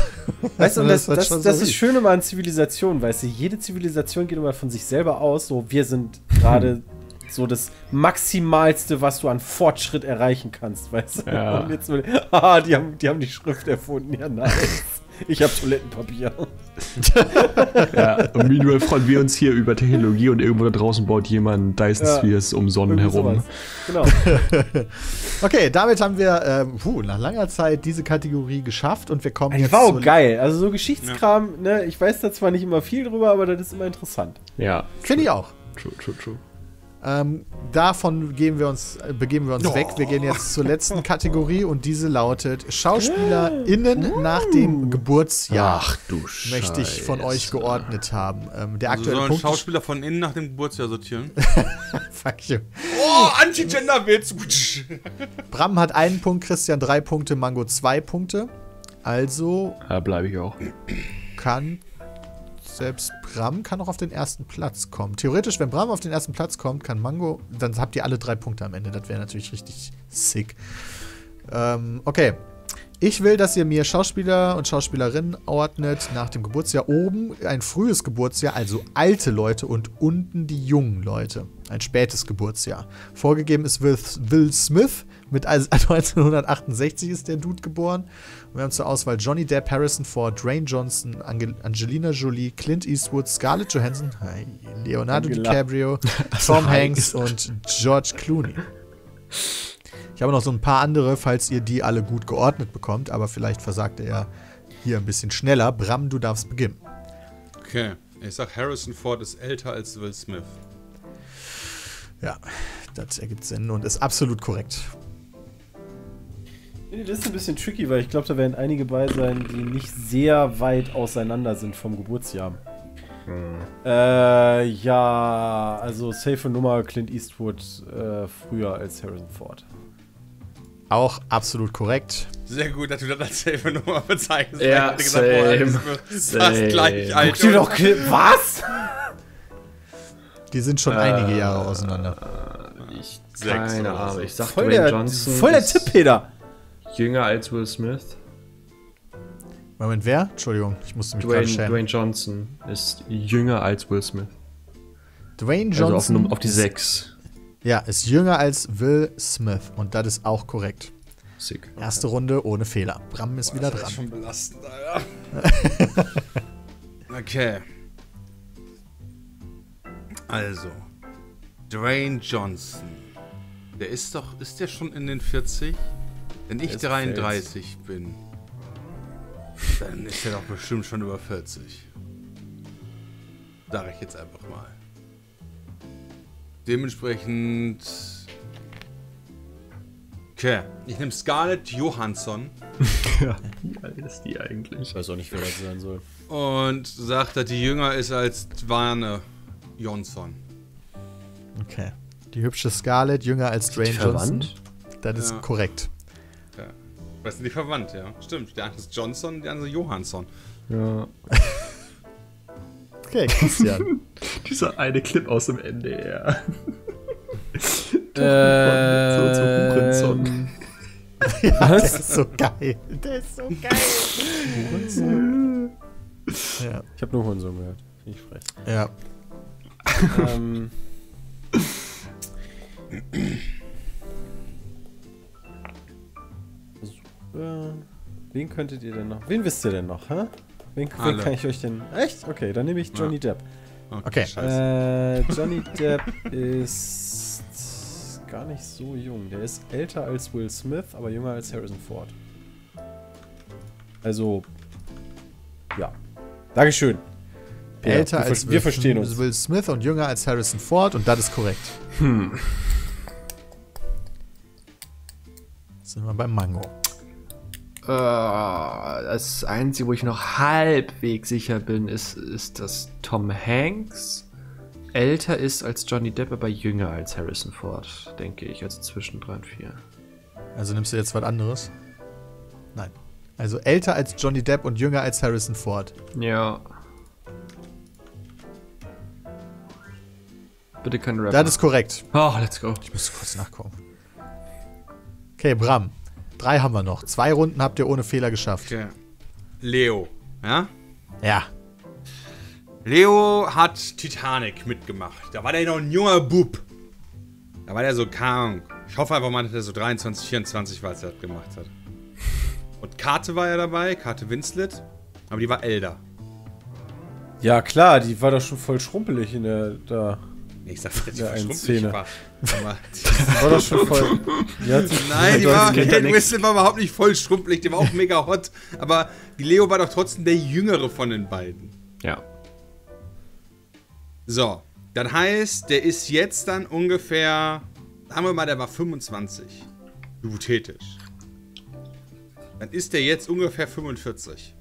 Weißt du, das, das, schon das, so ist schön immer an Zivilisationen, weißt du, jede Zivilisation geht immer von sich selber aus, so wir sind gerade so das Maximalste, was du an Fortschritt erreichen kannst, weißt du? Ja. Und jetzt, ah, die haben, die haben die Schrift erfunden, ja nice. Ich habe Toilettenpapier. Ja, und meanwhile freuen wir uns hier über Technologie und irgendwo da draußen baut jemand Dyson Ja. Spheres um Sonnen herum. sowas. Genau. Okay, damit haben wir ähm, puh, nach langer Zeit diese Kategorie geschafft und wir kommen jetzt zur- geil. Also so Geschichtskram, ne, ich weiß da zwar nicht immer viel drüber, aber das ist immer interessant. Ja, Finde ich auch. true, true, true. Ähm, davon geben wir uns, äh, begeben wir uns weg. Wir gehen jetzt zur letzten Kategorie und diese lautet SchauspielerInnen nach dem Geburtsjahr. Ach du möchte ich von euch geordnet haben. Ähm, der Also aktuelle sollen Punkt. Schauspieler von innen nach dem Geburtsjahr sortieren? Fuck you. oh, Anti-Gender-Witz! Bram hat einen Punkt, Christian drei Punkte, Mango zwei Punkte. Also Da bleibe ich auch. kann selbst Bram kann auch auf den ersten Platz kommen. Theoretisch, wenn Bram auf den ersten Platz kommt, kann Mango, dann habt ihr alle drei Punkte am Ende. Das wäre natürlich richtig sick. Ähm, okay. Ich will, dass ihr mir Schauspieler und Schauspielerinnen ordnet nach dem Geburtsjahr. Oben ein frühes Geburtsjahr, also alte Leute, und unten die jungen Leute. Ein spätes Geburtsjahr. Vorgegeben ist Will, Smith. Mit also 1968 ist der Dude geboren. Und wir haben zur Auswahl Johnny Depp, Harrison Ford, Dwayne Johnson, Angel Angelina Jolie, Clint Eastwood, Scarlett Johansson, Leonardo. DiCaprio, Tom hi. Hanks und George Clooney. Ich habe noch so ein paar andere, falls ihr die alle gut geordnet bekommt, aber vielleicht versagt er ja hier ein bisschen schneller. Bram, du darfst beginnen. Okay, ich sag, Harrison Ford ist älter als Will Smith. Ja, das ergibt Sinn und ist absolut korrekt. Das ist ein bisschen tricky, weil ich glaube, da werden einige bei sein, die nicht sehr weit auseinander sind vom Geburtsjahr. Äh, ja, also safe Nummer Clint Eastwood äh, früher als Harrison Ford. Auch absolut korrekt. Sehr gut, dass du das als selbe Nummer bezeichnest. Ja, hätte gesagt, boah, same. das Same. fast gleich alt. Guck dir doch Was? Die sind schon einige Jahre auseinander. Ich, Sechs keine oder Ahnung. so. Ich sag Voll Dwayne der, Johnson. voll der Tipp, Peter. Jünger als Will Smith. Moment, wer? Entschuldigung, ich musste mich gerade Dwayne, schämen. Dwayne Johnson ist jünger als Will Smith. Dwayne Also auf, Johnson auf die ist, 6. Ja, ist jünger als Will Smith. Und das ist auch korrekt. Sick. Erste Runde ohne Fehler. Bram ist wieder Das ist dran. schon belastend, Alter. okay. Also, Dwayne Johnson. Der ist doch, ist der schon in den 40? Wenn ich ist 33 bin, dann ist er doch bestimmt schon über 40. Sag ich jetzt einfach mal. Dementsprechend. Okay, ich nehme Scarlett Johansson. Ja, wie alt ist die eigentlich? Ich weiß auch nicht, wer das sein soll. Und sagt, dass die jünger ist als Dwane Johnson. Okay. Die hübsche Scarlett, jünger als Dwayne Johnson. verwandt? Das ist Ja. korrekt. Was sind die verwandt, ja? Stimmt. Der eine ist Johnson, der andere Johansson. Ja. Okay, Christian. Dieser eine Clip aus dem NDR. Äh, so zu Hurensohn. ja, der ist so geil. Der ist so geil. ja. Ich habe nur Hurensohn gehört. Finde ich frech. ja. ähm, äh, wen könntet ihr denn noch? Wen wisst ihr denn noch, hä? Wen, wen kann ich euch denn. Echt? Okay, dann nehme ich Johnny Depp. Okay. Scheiße. Äh, Johnny Depp ist gar nicht so jung. Der ist älter als Will Smith, aber jünger als Harrison Ford. Also, ja. Dankeschön. Peter, Älter wir, als wir verstehen uns. Will Smith und jünger als Harrison Ford und das ist korrekt. Hm. Jetzt sind wir beim Mango. Äh, das Einzige, wo ich noch halbwegs sicher bin, ist, ist, dass Tom Hanks älter ist als Johnny Depp, aber jünger als Harrison Ford, denke ich. Also zwischen 3 und 4. Also nimmst du jetzt was anderes? Nein. Also älter als Johnny Depp und jünger als Harrison Ford. Ja. Bitte kein Rapper. Das ist korrekt. oh, let's go. Ich muss kurz nachgucken. Okay, Bram. Drei haben wir noch. Zwei Runden habt ihr ohne Fehler geschafft. Okay. Leo. Ja? Ja. Leo hat Titanic mitgemacht. Da war der noch ein junger Bub. Da war der so, keine. Ich hoffe einfach mal, dass er so 23, 24 war, als er das gemacht hat. Und Karte war ja dabei, Karte Winslet. Aber die war älter. Ja, klar, die war doch schon voll schrumpelig in der. Da. Nee, ich sag, die Ja, eine Szene. war. Aber Die war doch schon voll. Die Nein, die war, das Kate. Winslet war überhaupt nicht voll schrumpelig, die war auch mega hot. Aber die Leo war doch trotzdem der jüngere von den beiden. Ja. So, das heißt, der ist jetzt dann ungefähr, sagen wir mal, der war 25. Hypothetisch. Dann ist der jetzt ungefähr 45.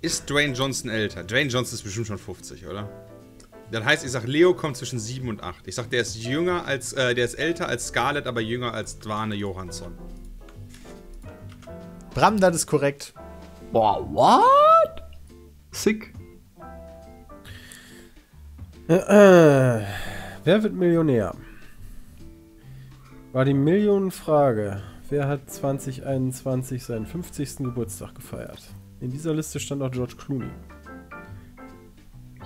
Ist Dwayne Johnson älter? Dwayne Johnson ist bestimmt schon 50, oder? Das heißt, ich sag, Leo kommt zwischen 7 und 8. Ich sag, der ist jünger als, äh, der ist älter als Scarlett, aber jünger als Dwane Johansson. Bram, das ist korrekt. Boah, what? Sick. Äh, wer wird Millionär? War die Millionenfrage. Wer hat 2021 seinen 50. Geburtstag gefeiert? In dieser Liste stand auch George Clooney.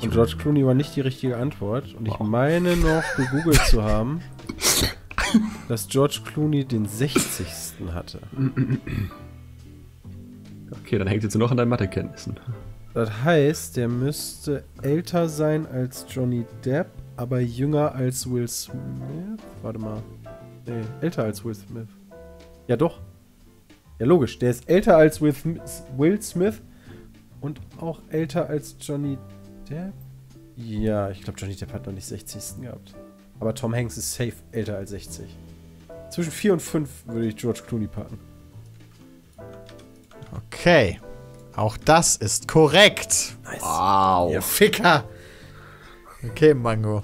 Und George Clooney war nicht die richtige Antwort. Und ich meine noch gegoogelt zu haben, dass George Clooney den 60. hatte. Okay, dann hängt jetzt nur noch an deinen Mathekenntnissen. Das heißt, der müsste älter sein als Johnny Depp, aber jünger als Will Smith. Warte mal. Nee, älter als Will Smith. Ja, doch. Ja, logisch. Der ist älter als Will Smith, Will Smith und auch älter als Johnny Depp. Ja, ich glaube, Johnny Depp hat noch nicht 60. gehabt. Aber Tom Hanks ist safe älter als 60. Zwischen 4 und 5 würde ich George Clooney packen. Okay. Auch das ist korrekt. Wow. Ihr Ficker. Okay, Mango.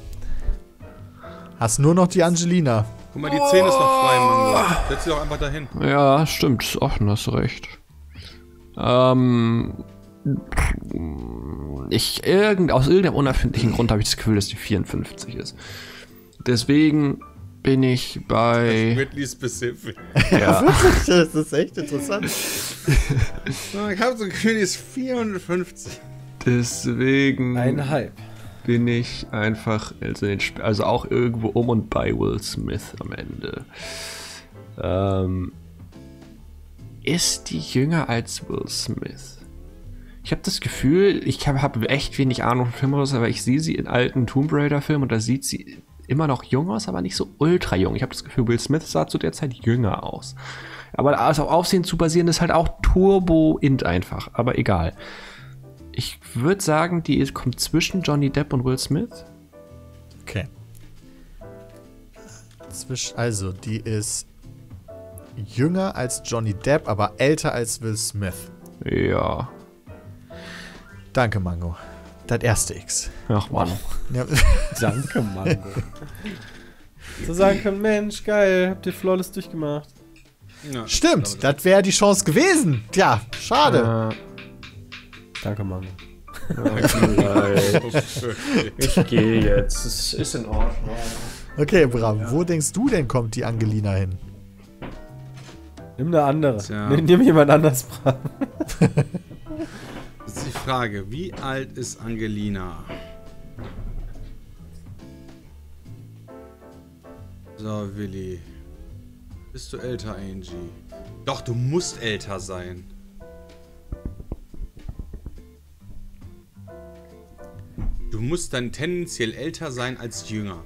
Hast nur noch die Angelina. Guck mal, die 10 ist noch frei, Mango. Setz sie doch einfach dahin. Ja, stimmt. Ach, du hast recht. Ähm. Ich, irgend, aus irgendeinem unerfindlichen Grund habe ich das Gefühl, dass die 54 ist. Deswegen bin ich bei. Ridley Specific. Ja, Das ist echt interessant. Ich habe so ein Gefühl, die ist 54. deswegen Eineinhalb. bin ich einfach, also, in den Sp- also auch irgendwo um und bei Will Smith am Ende. Ähm, ist die jünger als Will Smith? Ich habe das Gefühl, ich habe hab echt wenig Ahnung von Filmriss, aber ich sehe sie in alten Tomb Raider-Filmen und da sieht sie immer noch jung aus, aber nicht so ultra jung. Ich habe das Gefühl, Will Smith sah zu der Zeit jünger aus. Aber also auf Aufsehen zu basieren ist halt auch Turbo-Int einfach, aber egal. Ich würde sagen, die ist- kommt zwischen Johnny Depp und Will Smith. Okay. Zwisch, also, die ist jünger als Johnny Depp, aber älter als Will Smith. Ja. Danke, Mango. Das erste X. Ach Mann. Ja, Danke, Mango. so sagen können, Mensch, geil, habt ihr flawless durchgemacht. Ja, stimmt, das wäre die Chance gewesen. Tja, schade. Danke, Mango. ich gehe jetzt. Es ist in Ordnung. Okay, Bram, wo denkst du denn kommt die Angelina hin? Nimm eine andere. Nimm, nimm jemand anders, Bram. Ist die Frage, wie alt ist Angelina? So, Willi. Bist du älter, Angie? Doch, du musst älter sein. Du musst dann tendenziell älter sein als jünger.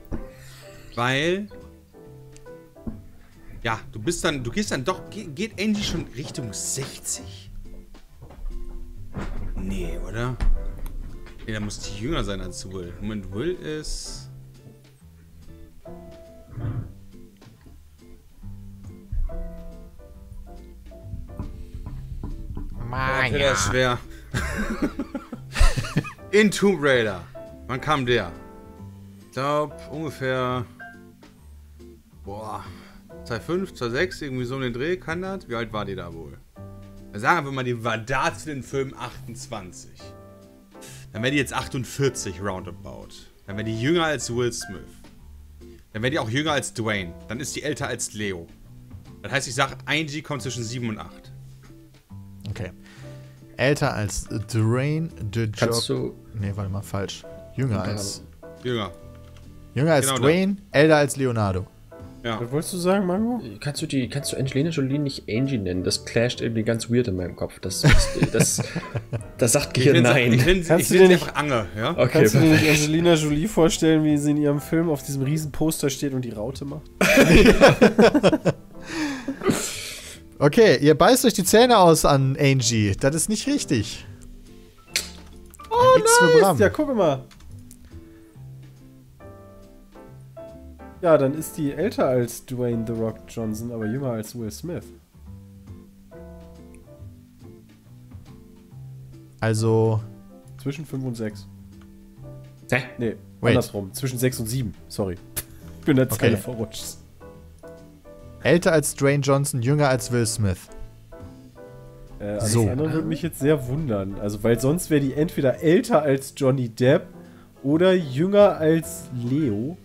Weil. Ja, du bist dann. Du gehst dann doch. ge- Geht Angie schon Richtung 60? Nee, oder? Nee, da muss die jünger sein als Will. Moment, Will ist. Mann, ja. ist schwer. In Tomb Raider. Wann kam der? Ich glaube, ungefähr. Boah. 2005, 2006, irgendwie so um den Dreh, kann das? Wie alt war die da wohl? Dann Sagen wir mal, die war da zu den Film 28. Dann wäre die jetzt 48 roundabout. Dann wäre die jünger als Will Smith. Dann wäre die auch jünger als Dwayne. Dann ist die älter als Leo. Das heißt, ich sage, Angie kommt zwischen 7 und 8. Okay. Älter als Dwayne The Job. Kannst du. Nee, warte mal, falsch. Jünger als. Jünger. Jünger als Genau da. Dwayne, älter als Leonardo. Ja. Was wolltest du sagen, Mango? Kannst du die, kannst du Angelina Jolie nicht Angie nennen? Das clasht irgendwie ganz weird in meinem Kopf. Das, das, das, das sagt Ich Gehirn nein. ich nenne sie, Kannst ich du nenne dir sie nicht- einfach Ange, ja? Okay, Kannst du dir nicht perfekt. Angelina Jolie vorstellen, wie sie in ihrem Film auf diesem riesen Poster steht und die Raute macht? Okay, ihr beißt euch die Zähne aus an Angie. Das ist nicht richtig. Oh, Bram. Ja, guck mal. Ja, dann ist die älter als Dwayne The Rock Johnson, aber jünger als Will Smith. Also, Zwischen 5 und 6. Hä? Nee, Wait. andersrum. Zwischen 6 und 7. Sorry. Ich bin der Okay. Zeile verrutscht. älter als Dwayne Johnson, jünger als Will Smith. Äh, alles So. andere würde mich jetzt sehr wundern. Also, weil sonst wäre die entweder älter als Johnny Depp oder jünger als Leo.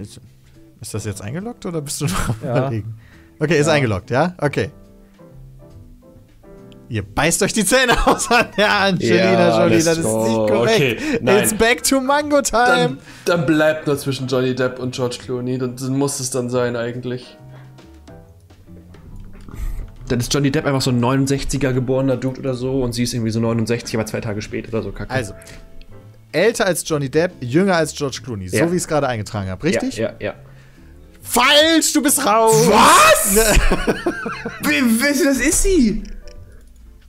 Ist, ist das jetzt eingeloggt oder bist du noch am Ja. überlegen? Okay, ist Ja. eingeloggt, ja? Okay. Ihr beißt euch die Zähne aus an der Angelina Ja, Jolie. Das ist nicht korrekt. Okay, nein. It's back to Mango Time. Dann, dann bleibt nur zwischen Johnny Depp und George Clooney. Dann, dann muss es dann sein, eigentlich. Dann ist Johnny Depp einfach so ein 69er geborener Dude oder so und sie ist irgendwie so 69, aber zwei Tage später oder so. Kacke. Also, älter als Johnny Depp, jünger als George Clooney. Ja. So wie ich es gerade eingetragen habe. Richtig? Ja, ja, ja. Falsch, du bist raus. Was? das ist sie?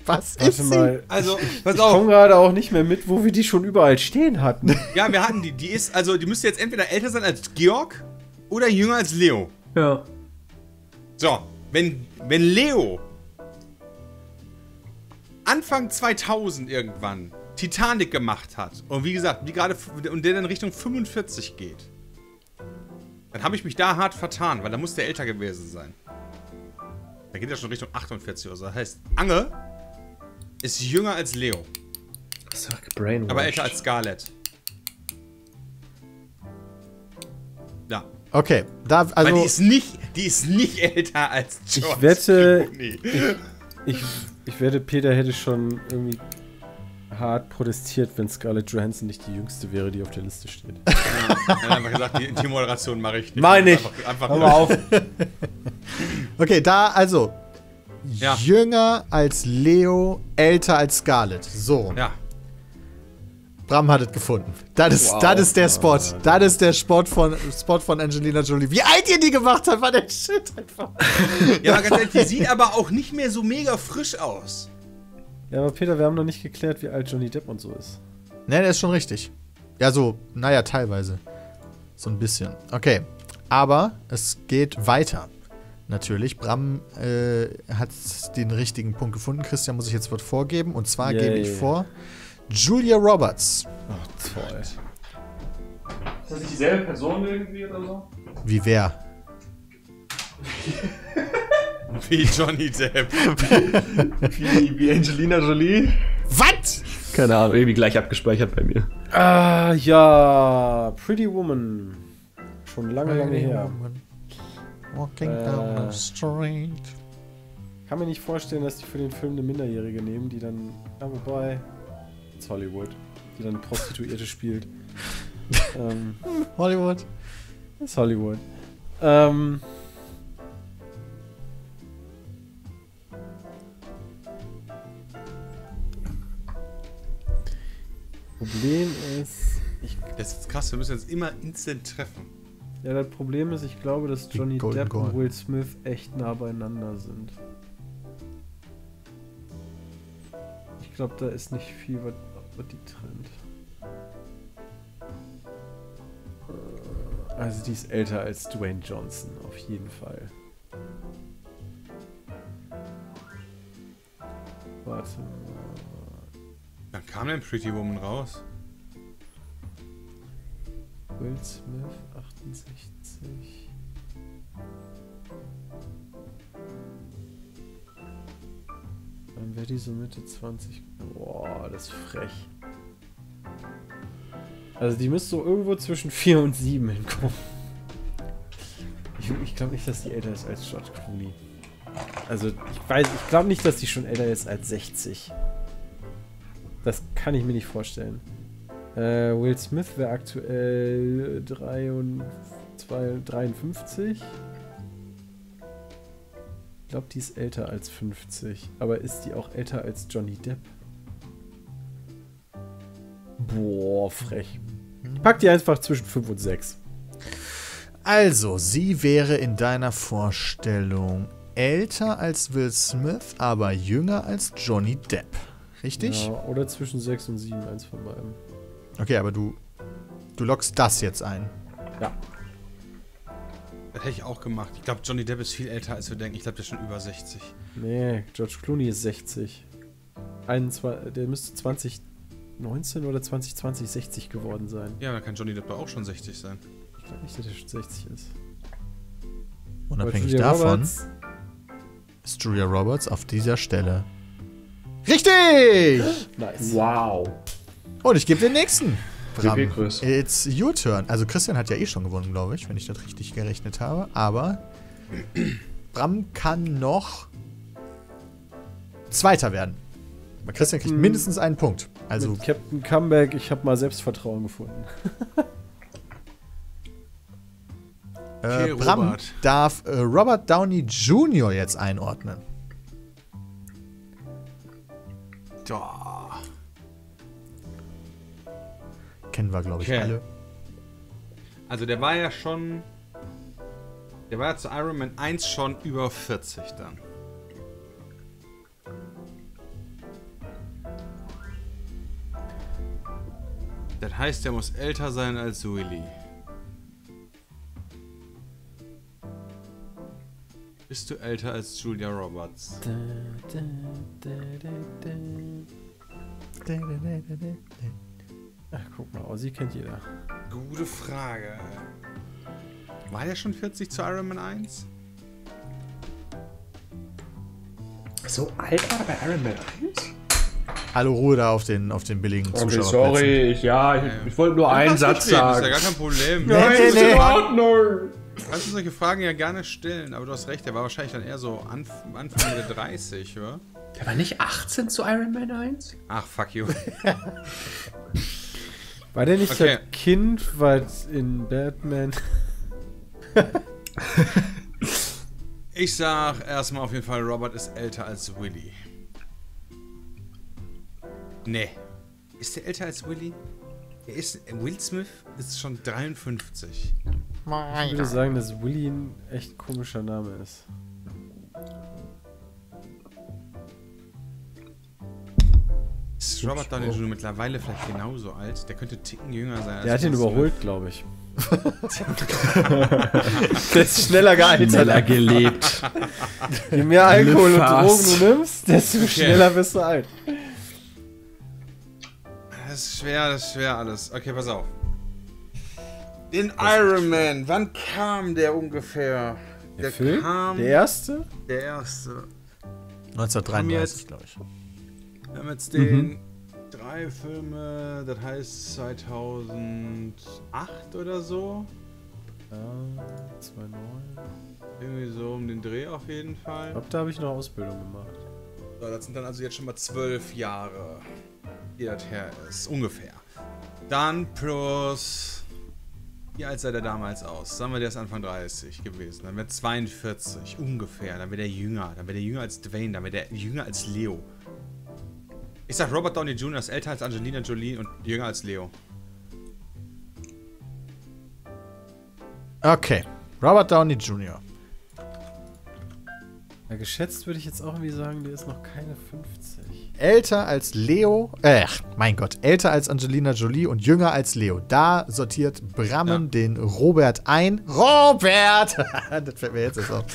Was ist Warte sie? mal. Also, pass Ich komme auf. gerade auch nicht mehr mit, wo wir die schon überall stehen hatten. Ja, wir hatten die. Die ist, also, die müsste jetzt entweder älter sein als Georg oder jünger als Leo. Ja. So, wenn, wenn Leo Anfang 2000 irgendwann Titanic gemacht hat und wie gesagt, die gerade und der in Richtung 45 geht, dann habe ich mich da hart vertan, weil da muss der älter gewesen sein. Da geht er schon Richtung 48 oder so. Das heißt, Ange ist jünger als Leo, Sag Brainwash. aber älter als Scarlett. Ja. Okay, da, Weil die also. ist nicht, die ist nicht älter als George Ich wette, Clooney. ich, ich wette, Peter hätte schon irgendwie hart protestiert, wenn Scarlett Johansson nicht die jüngste wäre, die auf der Liste steht. Er hat einfach gesagt, die, die Moderation mache ich nicht. Meine ich. Einfach, einfach Hör mal auf. Okay, da, also. Ja. Jünger als Leo, älter als Scarlett. So, Ja. Bram hat es gefunden. Das ist, das ist der Spot. Das ist der Spot von, Spot von Angelina Jolie. Wie alt ihr die gemacht habt, war der Shit einfach. Ja, aber ganz ehrlich, die sieht aber auch nicht mehr so mega frisch aus. Ja, aber Peter, wir haben noch nicht geklärt, wie alt Johnny Depp und so ist. Ne, der ist schon richtig. Ja, so, naja, teilweise. So ein bisschen. Okay. Aber es geht weiter. Natürlich. Bram äh, hat den richtigen Punkt gefunden. Christian muss ich jetzt was vorgeben. Und zwar Yay. gebe ich vor Julia Roberts. Oh, toll. Ist das nicht dieselbe Person irgendwie oder so? Wie wer? Wie Johnny Depp. Wie, wie Angelina Jolie? Was? Keine Ahnung, irgendwie gleich abgespeichert bei mir. Ah, ja. Pretty Woman. Schon lange, lange her. Walking Äh. down the street. Kann mir nicht vorstellen, dass die für den Film eine Minderjährige nehmen, die dann. Ja, wobei. It's Hollywood. Die dann eine Prostituierte spielt. ähm, Hollywood. ist Hollywood. Ähm. Problem ist, ich, Das ist krass, wir müssen jetzt immer instant treffen. ja, das Problem ist, ich glaube, dass Johnny Golden Depp Goal. und Will Smith echt nah beieinander sind. Ich glaube, da ist nicht viel, was, was die trennt. Also, die ist älter als Dwayne Johnson, auf jeden Fall. Warte mal. Wann kam denn Pretty Woman raus? Will Smith, 68. Dann wäre die so Mitte 20. Boah, das ist frech. Also die müsste so irgendwo zwischen 4 und 7 hinkommen. Ich, ich glaube nicht, dass die älter ist als George Clooney. Also ich weiß, ich glaube nicht, dass die schon älter ist als 60. Das kann ich mir nicht vorstellen. Äh, Will Smith wäre aktuell 3 und 2, 53. Ich glaube, die ist älter als 50. Aber ist die auch älter als Johnny Depp? Boah, frech. Ich pack die einfach zwischen 5 und 6. Also, sie wäre in deiner Vorstellung älter als Will Smith, aber jünger als Johnny Depp. Richtig? Ja, oder zwischen 6 und 7, eins von beiden. Okay, aber du, du lockst das jetzt ein. Ja. Das hätte ich auch gemacht. Ich glaube, Johnny Depp ist viel älter, als wir denken. Ich glaube, der ist schon über 60. Nee, George Clooney ist 60. 21, der müsste 2019 oder 2020 60 geworden sein. Ja, dann kann Johnny Depp doch auch schon 60 sein. Ich glaube nicht, dass er schon 60 ist. Unabhängig davon Roberts- ist Julia Roberts auf dieser Stelle. Richtig! Nice. Wow. Und ich gebe den nächsten. Bram, it's your turn. Also Christian hat ja eh schon gewonnen, glaube ich, wenn ich das richtig gerechnet habe. Aber Bram kann noch Zweiter werden. Aber Christian kriegt Hm. mindestens einen Punkt. Also Mit Captain Comeback, ich habe mal Selbstvertrauen gefunden. äh, Okay, Bram Robert. darf äh, Robert Downey Jr. jetzt einordnen. Da. Kennen wir, glaube ich, Okay. alle. Also der war ja schon. Der war ja zu Iron Man 1 schon über 40 dann. Das heißt, der muss älter sein als Willy. Bist du älter als Julia Roberts? Ach, guck mal, Ozzy kennt jeder. Gute Frage. War der schon 40 zu Iron Man 1? So alt war er bei Iron Man 1? Hallo, Ruhe da auf den, auf den billigen Okay, Zuschauer. sorry, ich, ja, ich, ich wollte nur einen Kannst du Satz reden, Ist ja sagen. gar kein Problem. Nein, Du nee, nee. Ordnung. Kannst du solche Fragen ja gerne stellen, aber du hast recht, der war wahrscheinlich dann eher so Anf Anfang der 30, oder? Der war nicht 18 zu Iron Man 1? Ach, fuck you. War der nicht Okay. das Kind, was in Batman. Ich sag erstmal auf jeden Fall, Robert ist älter als Willy. Nee. Ist der älter als Willy? Er ist, Will Smith ist schon 53. Ich würde sagen, dass Willy ein echt komischer Name ist. Ist Robert Downey Jr. mittlerweile vielleicht genauso alt? Der könnte ticken jünger sein als Der hat ihn überholt, glaube ich. der ist schneller gealtert. Schneller gelebt. Je mehr Alkohol und. Drogen du nimmst, desto schneller wirst du alt. Das ist schwer, das ist schwer alles. Okay, pass auf. Den Iron Man, wann kam der ungefähr? Der Film? kam. Der erste? der erste. 1933, glaube ich. Wir haben jetzt den drei Filme, das heißt 2008 oder so. Ja, 2009. Irgendwie so um den Dreh auf jeden Ich Fall. glaube, da habe ich noch Ausbildung gemacht. So, das sind dann also jetzt schon mal zwölf Jahre, die das her ist. Ungefähr. Dann plus. Wie alt sah der damals aus? Sagen wir, der ist Anfang 30 gewesen. Dann wäre 42, ungefähr. Dann wäre der jünger. Dann wäre der jünger als Dwayne. Dann wäre der jünger als Leo. Ich sag, Robert Downey Jr. ist älter als Angelina Jolie und jünger als Leo. Okay. Robert Downey Jr. Ja, geschätzt würde ich jetzt auch irgendwie sagen, der ist noch keine 50. Älter als Leo. Äh, mein Gott. Älter als Angelina Jolie und jünger als Leo. Da sortiert Brammen Ja. den Robert ein. Robert! das fällt mir jetzt erst auf.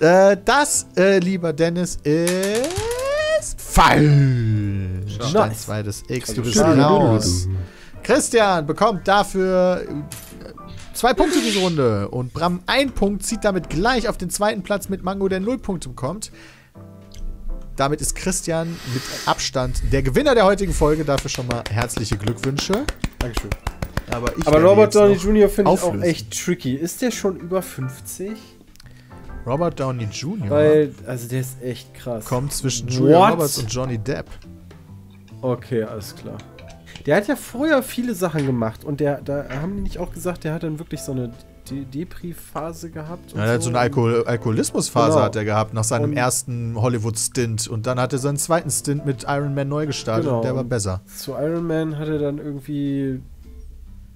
äh, das, äh, lieber Dennis, ist falsch. Dein Nice. zweites X. Du bist raus. Christian bekommt dafür äh, zwei Punkte diese Runde. Und Bram ein Punkt, zieht damit gleich auf den zweiten Platz mit Mango, der null Punkte bekommt. Damit ist Christian mit Abstand der Gewinner der heutigen Folge. Dafür schon mal herzliche Glückwünsche. Dankeschön. Aber, ich Aber Robert Downey Jr. finde ich auch echt tricky. Ist der schon über 50? Robert Downey Jr. Weil, also der ist echt krass. kommt zwischen Julia What? Roberts und Johnny Depp. Okay, alles klar. Der hat ja früher viele Sachen gemacht und der, da haben die nicht auch gesagt, der hat dann wirklich so eine De Depri-Phase gehabt. und Ja, er hat so eine Alkohol Alkoholismusphase Genau. hat er gehabt nach seinem Und- ersten Hollywood-Stint. Und dann hat er seinen zweiten Stint mit Iron Man neu gestartet Genau. und der war besser. Zu Iron Man hat er dann irgendwie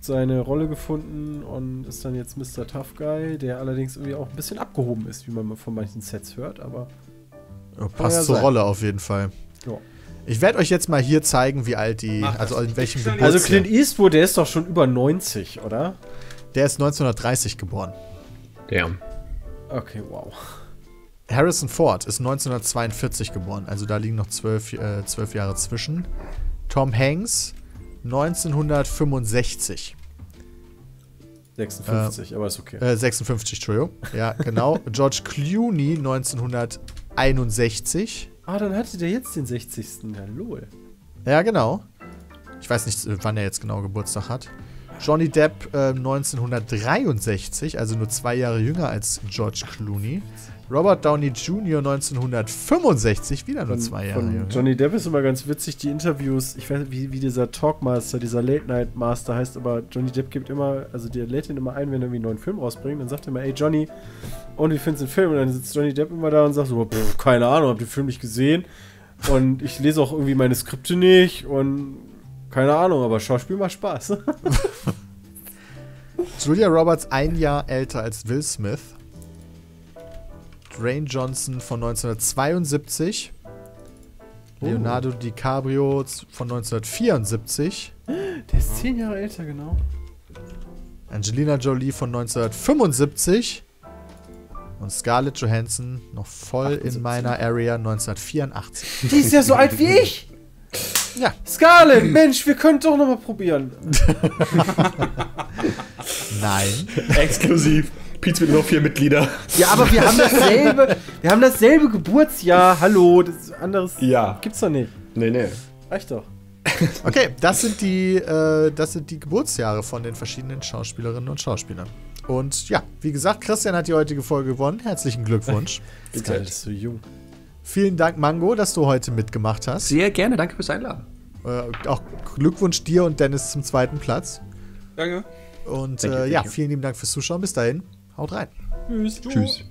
seine Rolle gefunden und ist dann jetzt Mr. Tough Guy, der allerdings irgendwie auch ein bisschen abgehoben ist, wie man von manchen Sets hört, aber Ja, Passt ja zur sein. Rolle auf jeden Fall. ja. Ich werde euch jetzt mal hier zeigen, wie alt die, Mach also in welchem Also Geburtsjahr. Also Clint Eastwood, der ist doch schon über 90, oder? Der ist 1930 geboren. Damn. Okay, wow. Harrison Ford ist 1942 geboren, also da liegen noch zwölf, äh, zwölf Jahre zwischen. Tom Hanks 1965. 56, aber ist okay. Äh, 56, Entschuldigung. Ja, genau. George Clooney 1961. Ah, dann hatte der jetzt den 60. Ja, lol. Ja, genau. Ich weiß nicht, äh, wann er jetzt genau Geburtstag hat. Johnny Depp äh, 1963, also nur zwei Jahre jünger als George Clooney. Robert Downey Jr. 1965, wieder nur Von, zwei Jahre von jünger. Johnny Depp ist immer ganz witzig, die Interviews, ich weiß nicht, wie, wie dieser Talkmaster, dieser Late-Night-Master heißt, aber Johnny Depp gibt immer, also der lädt ihn immer ein, wenn er irgendwie einen neuen Film rausbringt, dann sagt er immer, ey Johnny, und wie findest du den Film? Und dann sitzt Johnny Depp immer da und sagt so, keine Ahnung, hab den Film nicht gesehen und ich lese auch irgendwie meine Skripte nicht und keine Ahnung, aber Schauspiel macht Spaß. Julia Roberts ein Jahr älter als Will Smith. Dwayne Johnson von 1972. Oh. Leonardo DiCaprio von 1974. Der ist zehn Jahre älter, genau. Angelina Jolie von 1975. Und Scarlett Johansson noch voll in meiner Area 1984. Die ist ja so alt wie ich. Ja. Scarlett, Mensch, wir können doch noch mal probieren. Nein. Exklusiv. Pietz mit nur vier Mitglieder. Ja, aber wir haben dasselbe, wir haben dasselbe Geburtsjahr. Hallo, das ist anderes Ja. gibt's doch nicht. Nee, nee. Reicht doch. Okay, das sind die, äh, das sind die Geburtsjahre von den verschiedenen Schauspielerinnen und Schauspielern. Und ja, wie gesagt, Christian hat die heutige Folge gewonnen. Herzlichen Glückwunsch. Scarlett ist so jung. Vielen Dank, Mango, dass du heute mitgemacht hast. Sehr gerne, danke fürs Einladen. Äh, auch Glückwunsch dir und Dennis zum zweiten Platz. Danke. Und äh, ja, you. vielen lieben Dank fürs Zuschauen. Bis dahin, haut rein. Tschüss. Tschüss.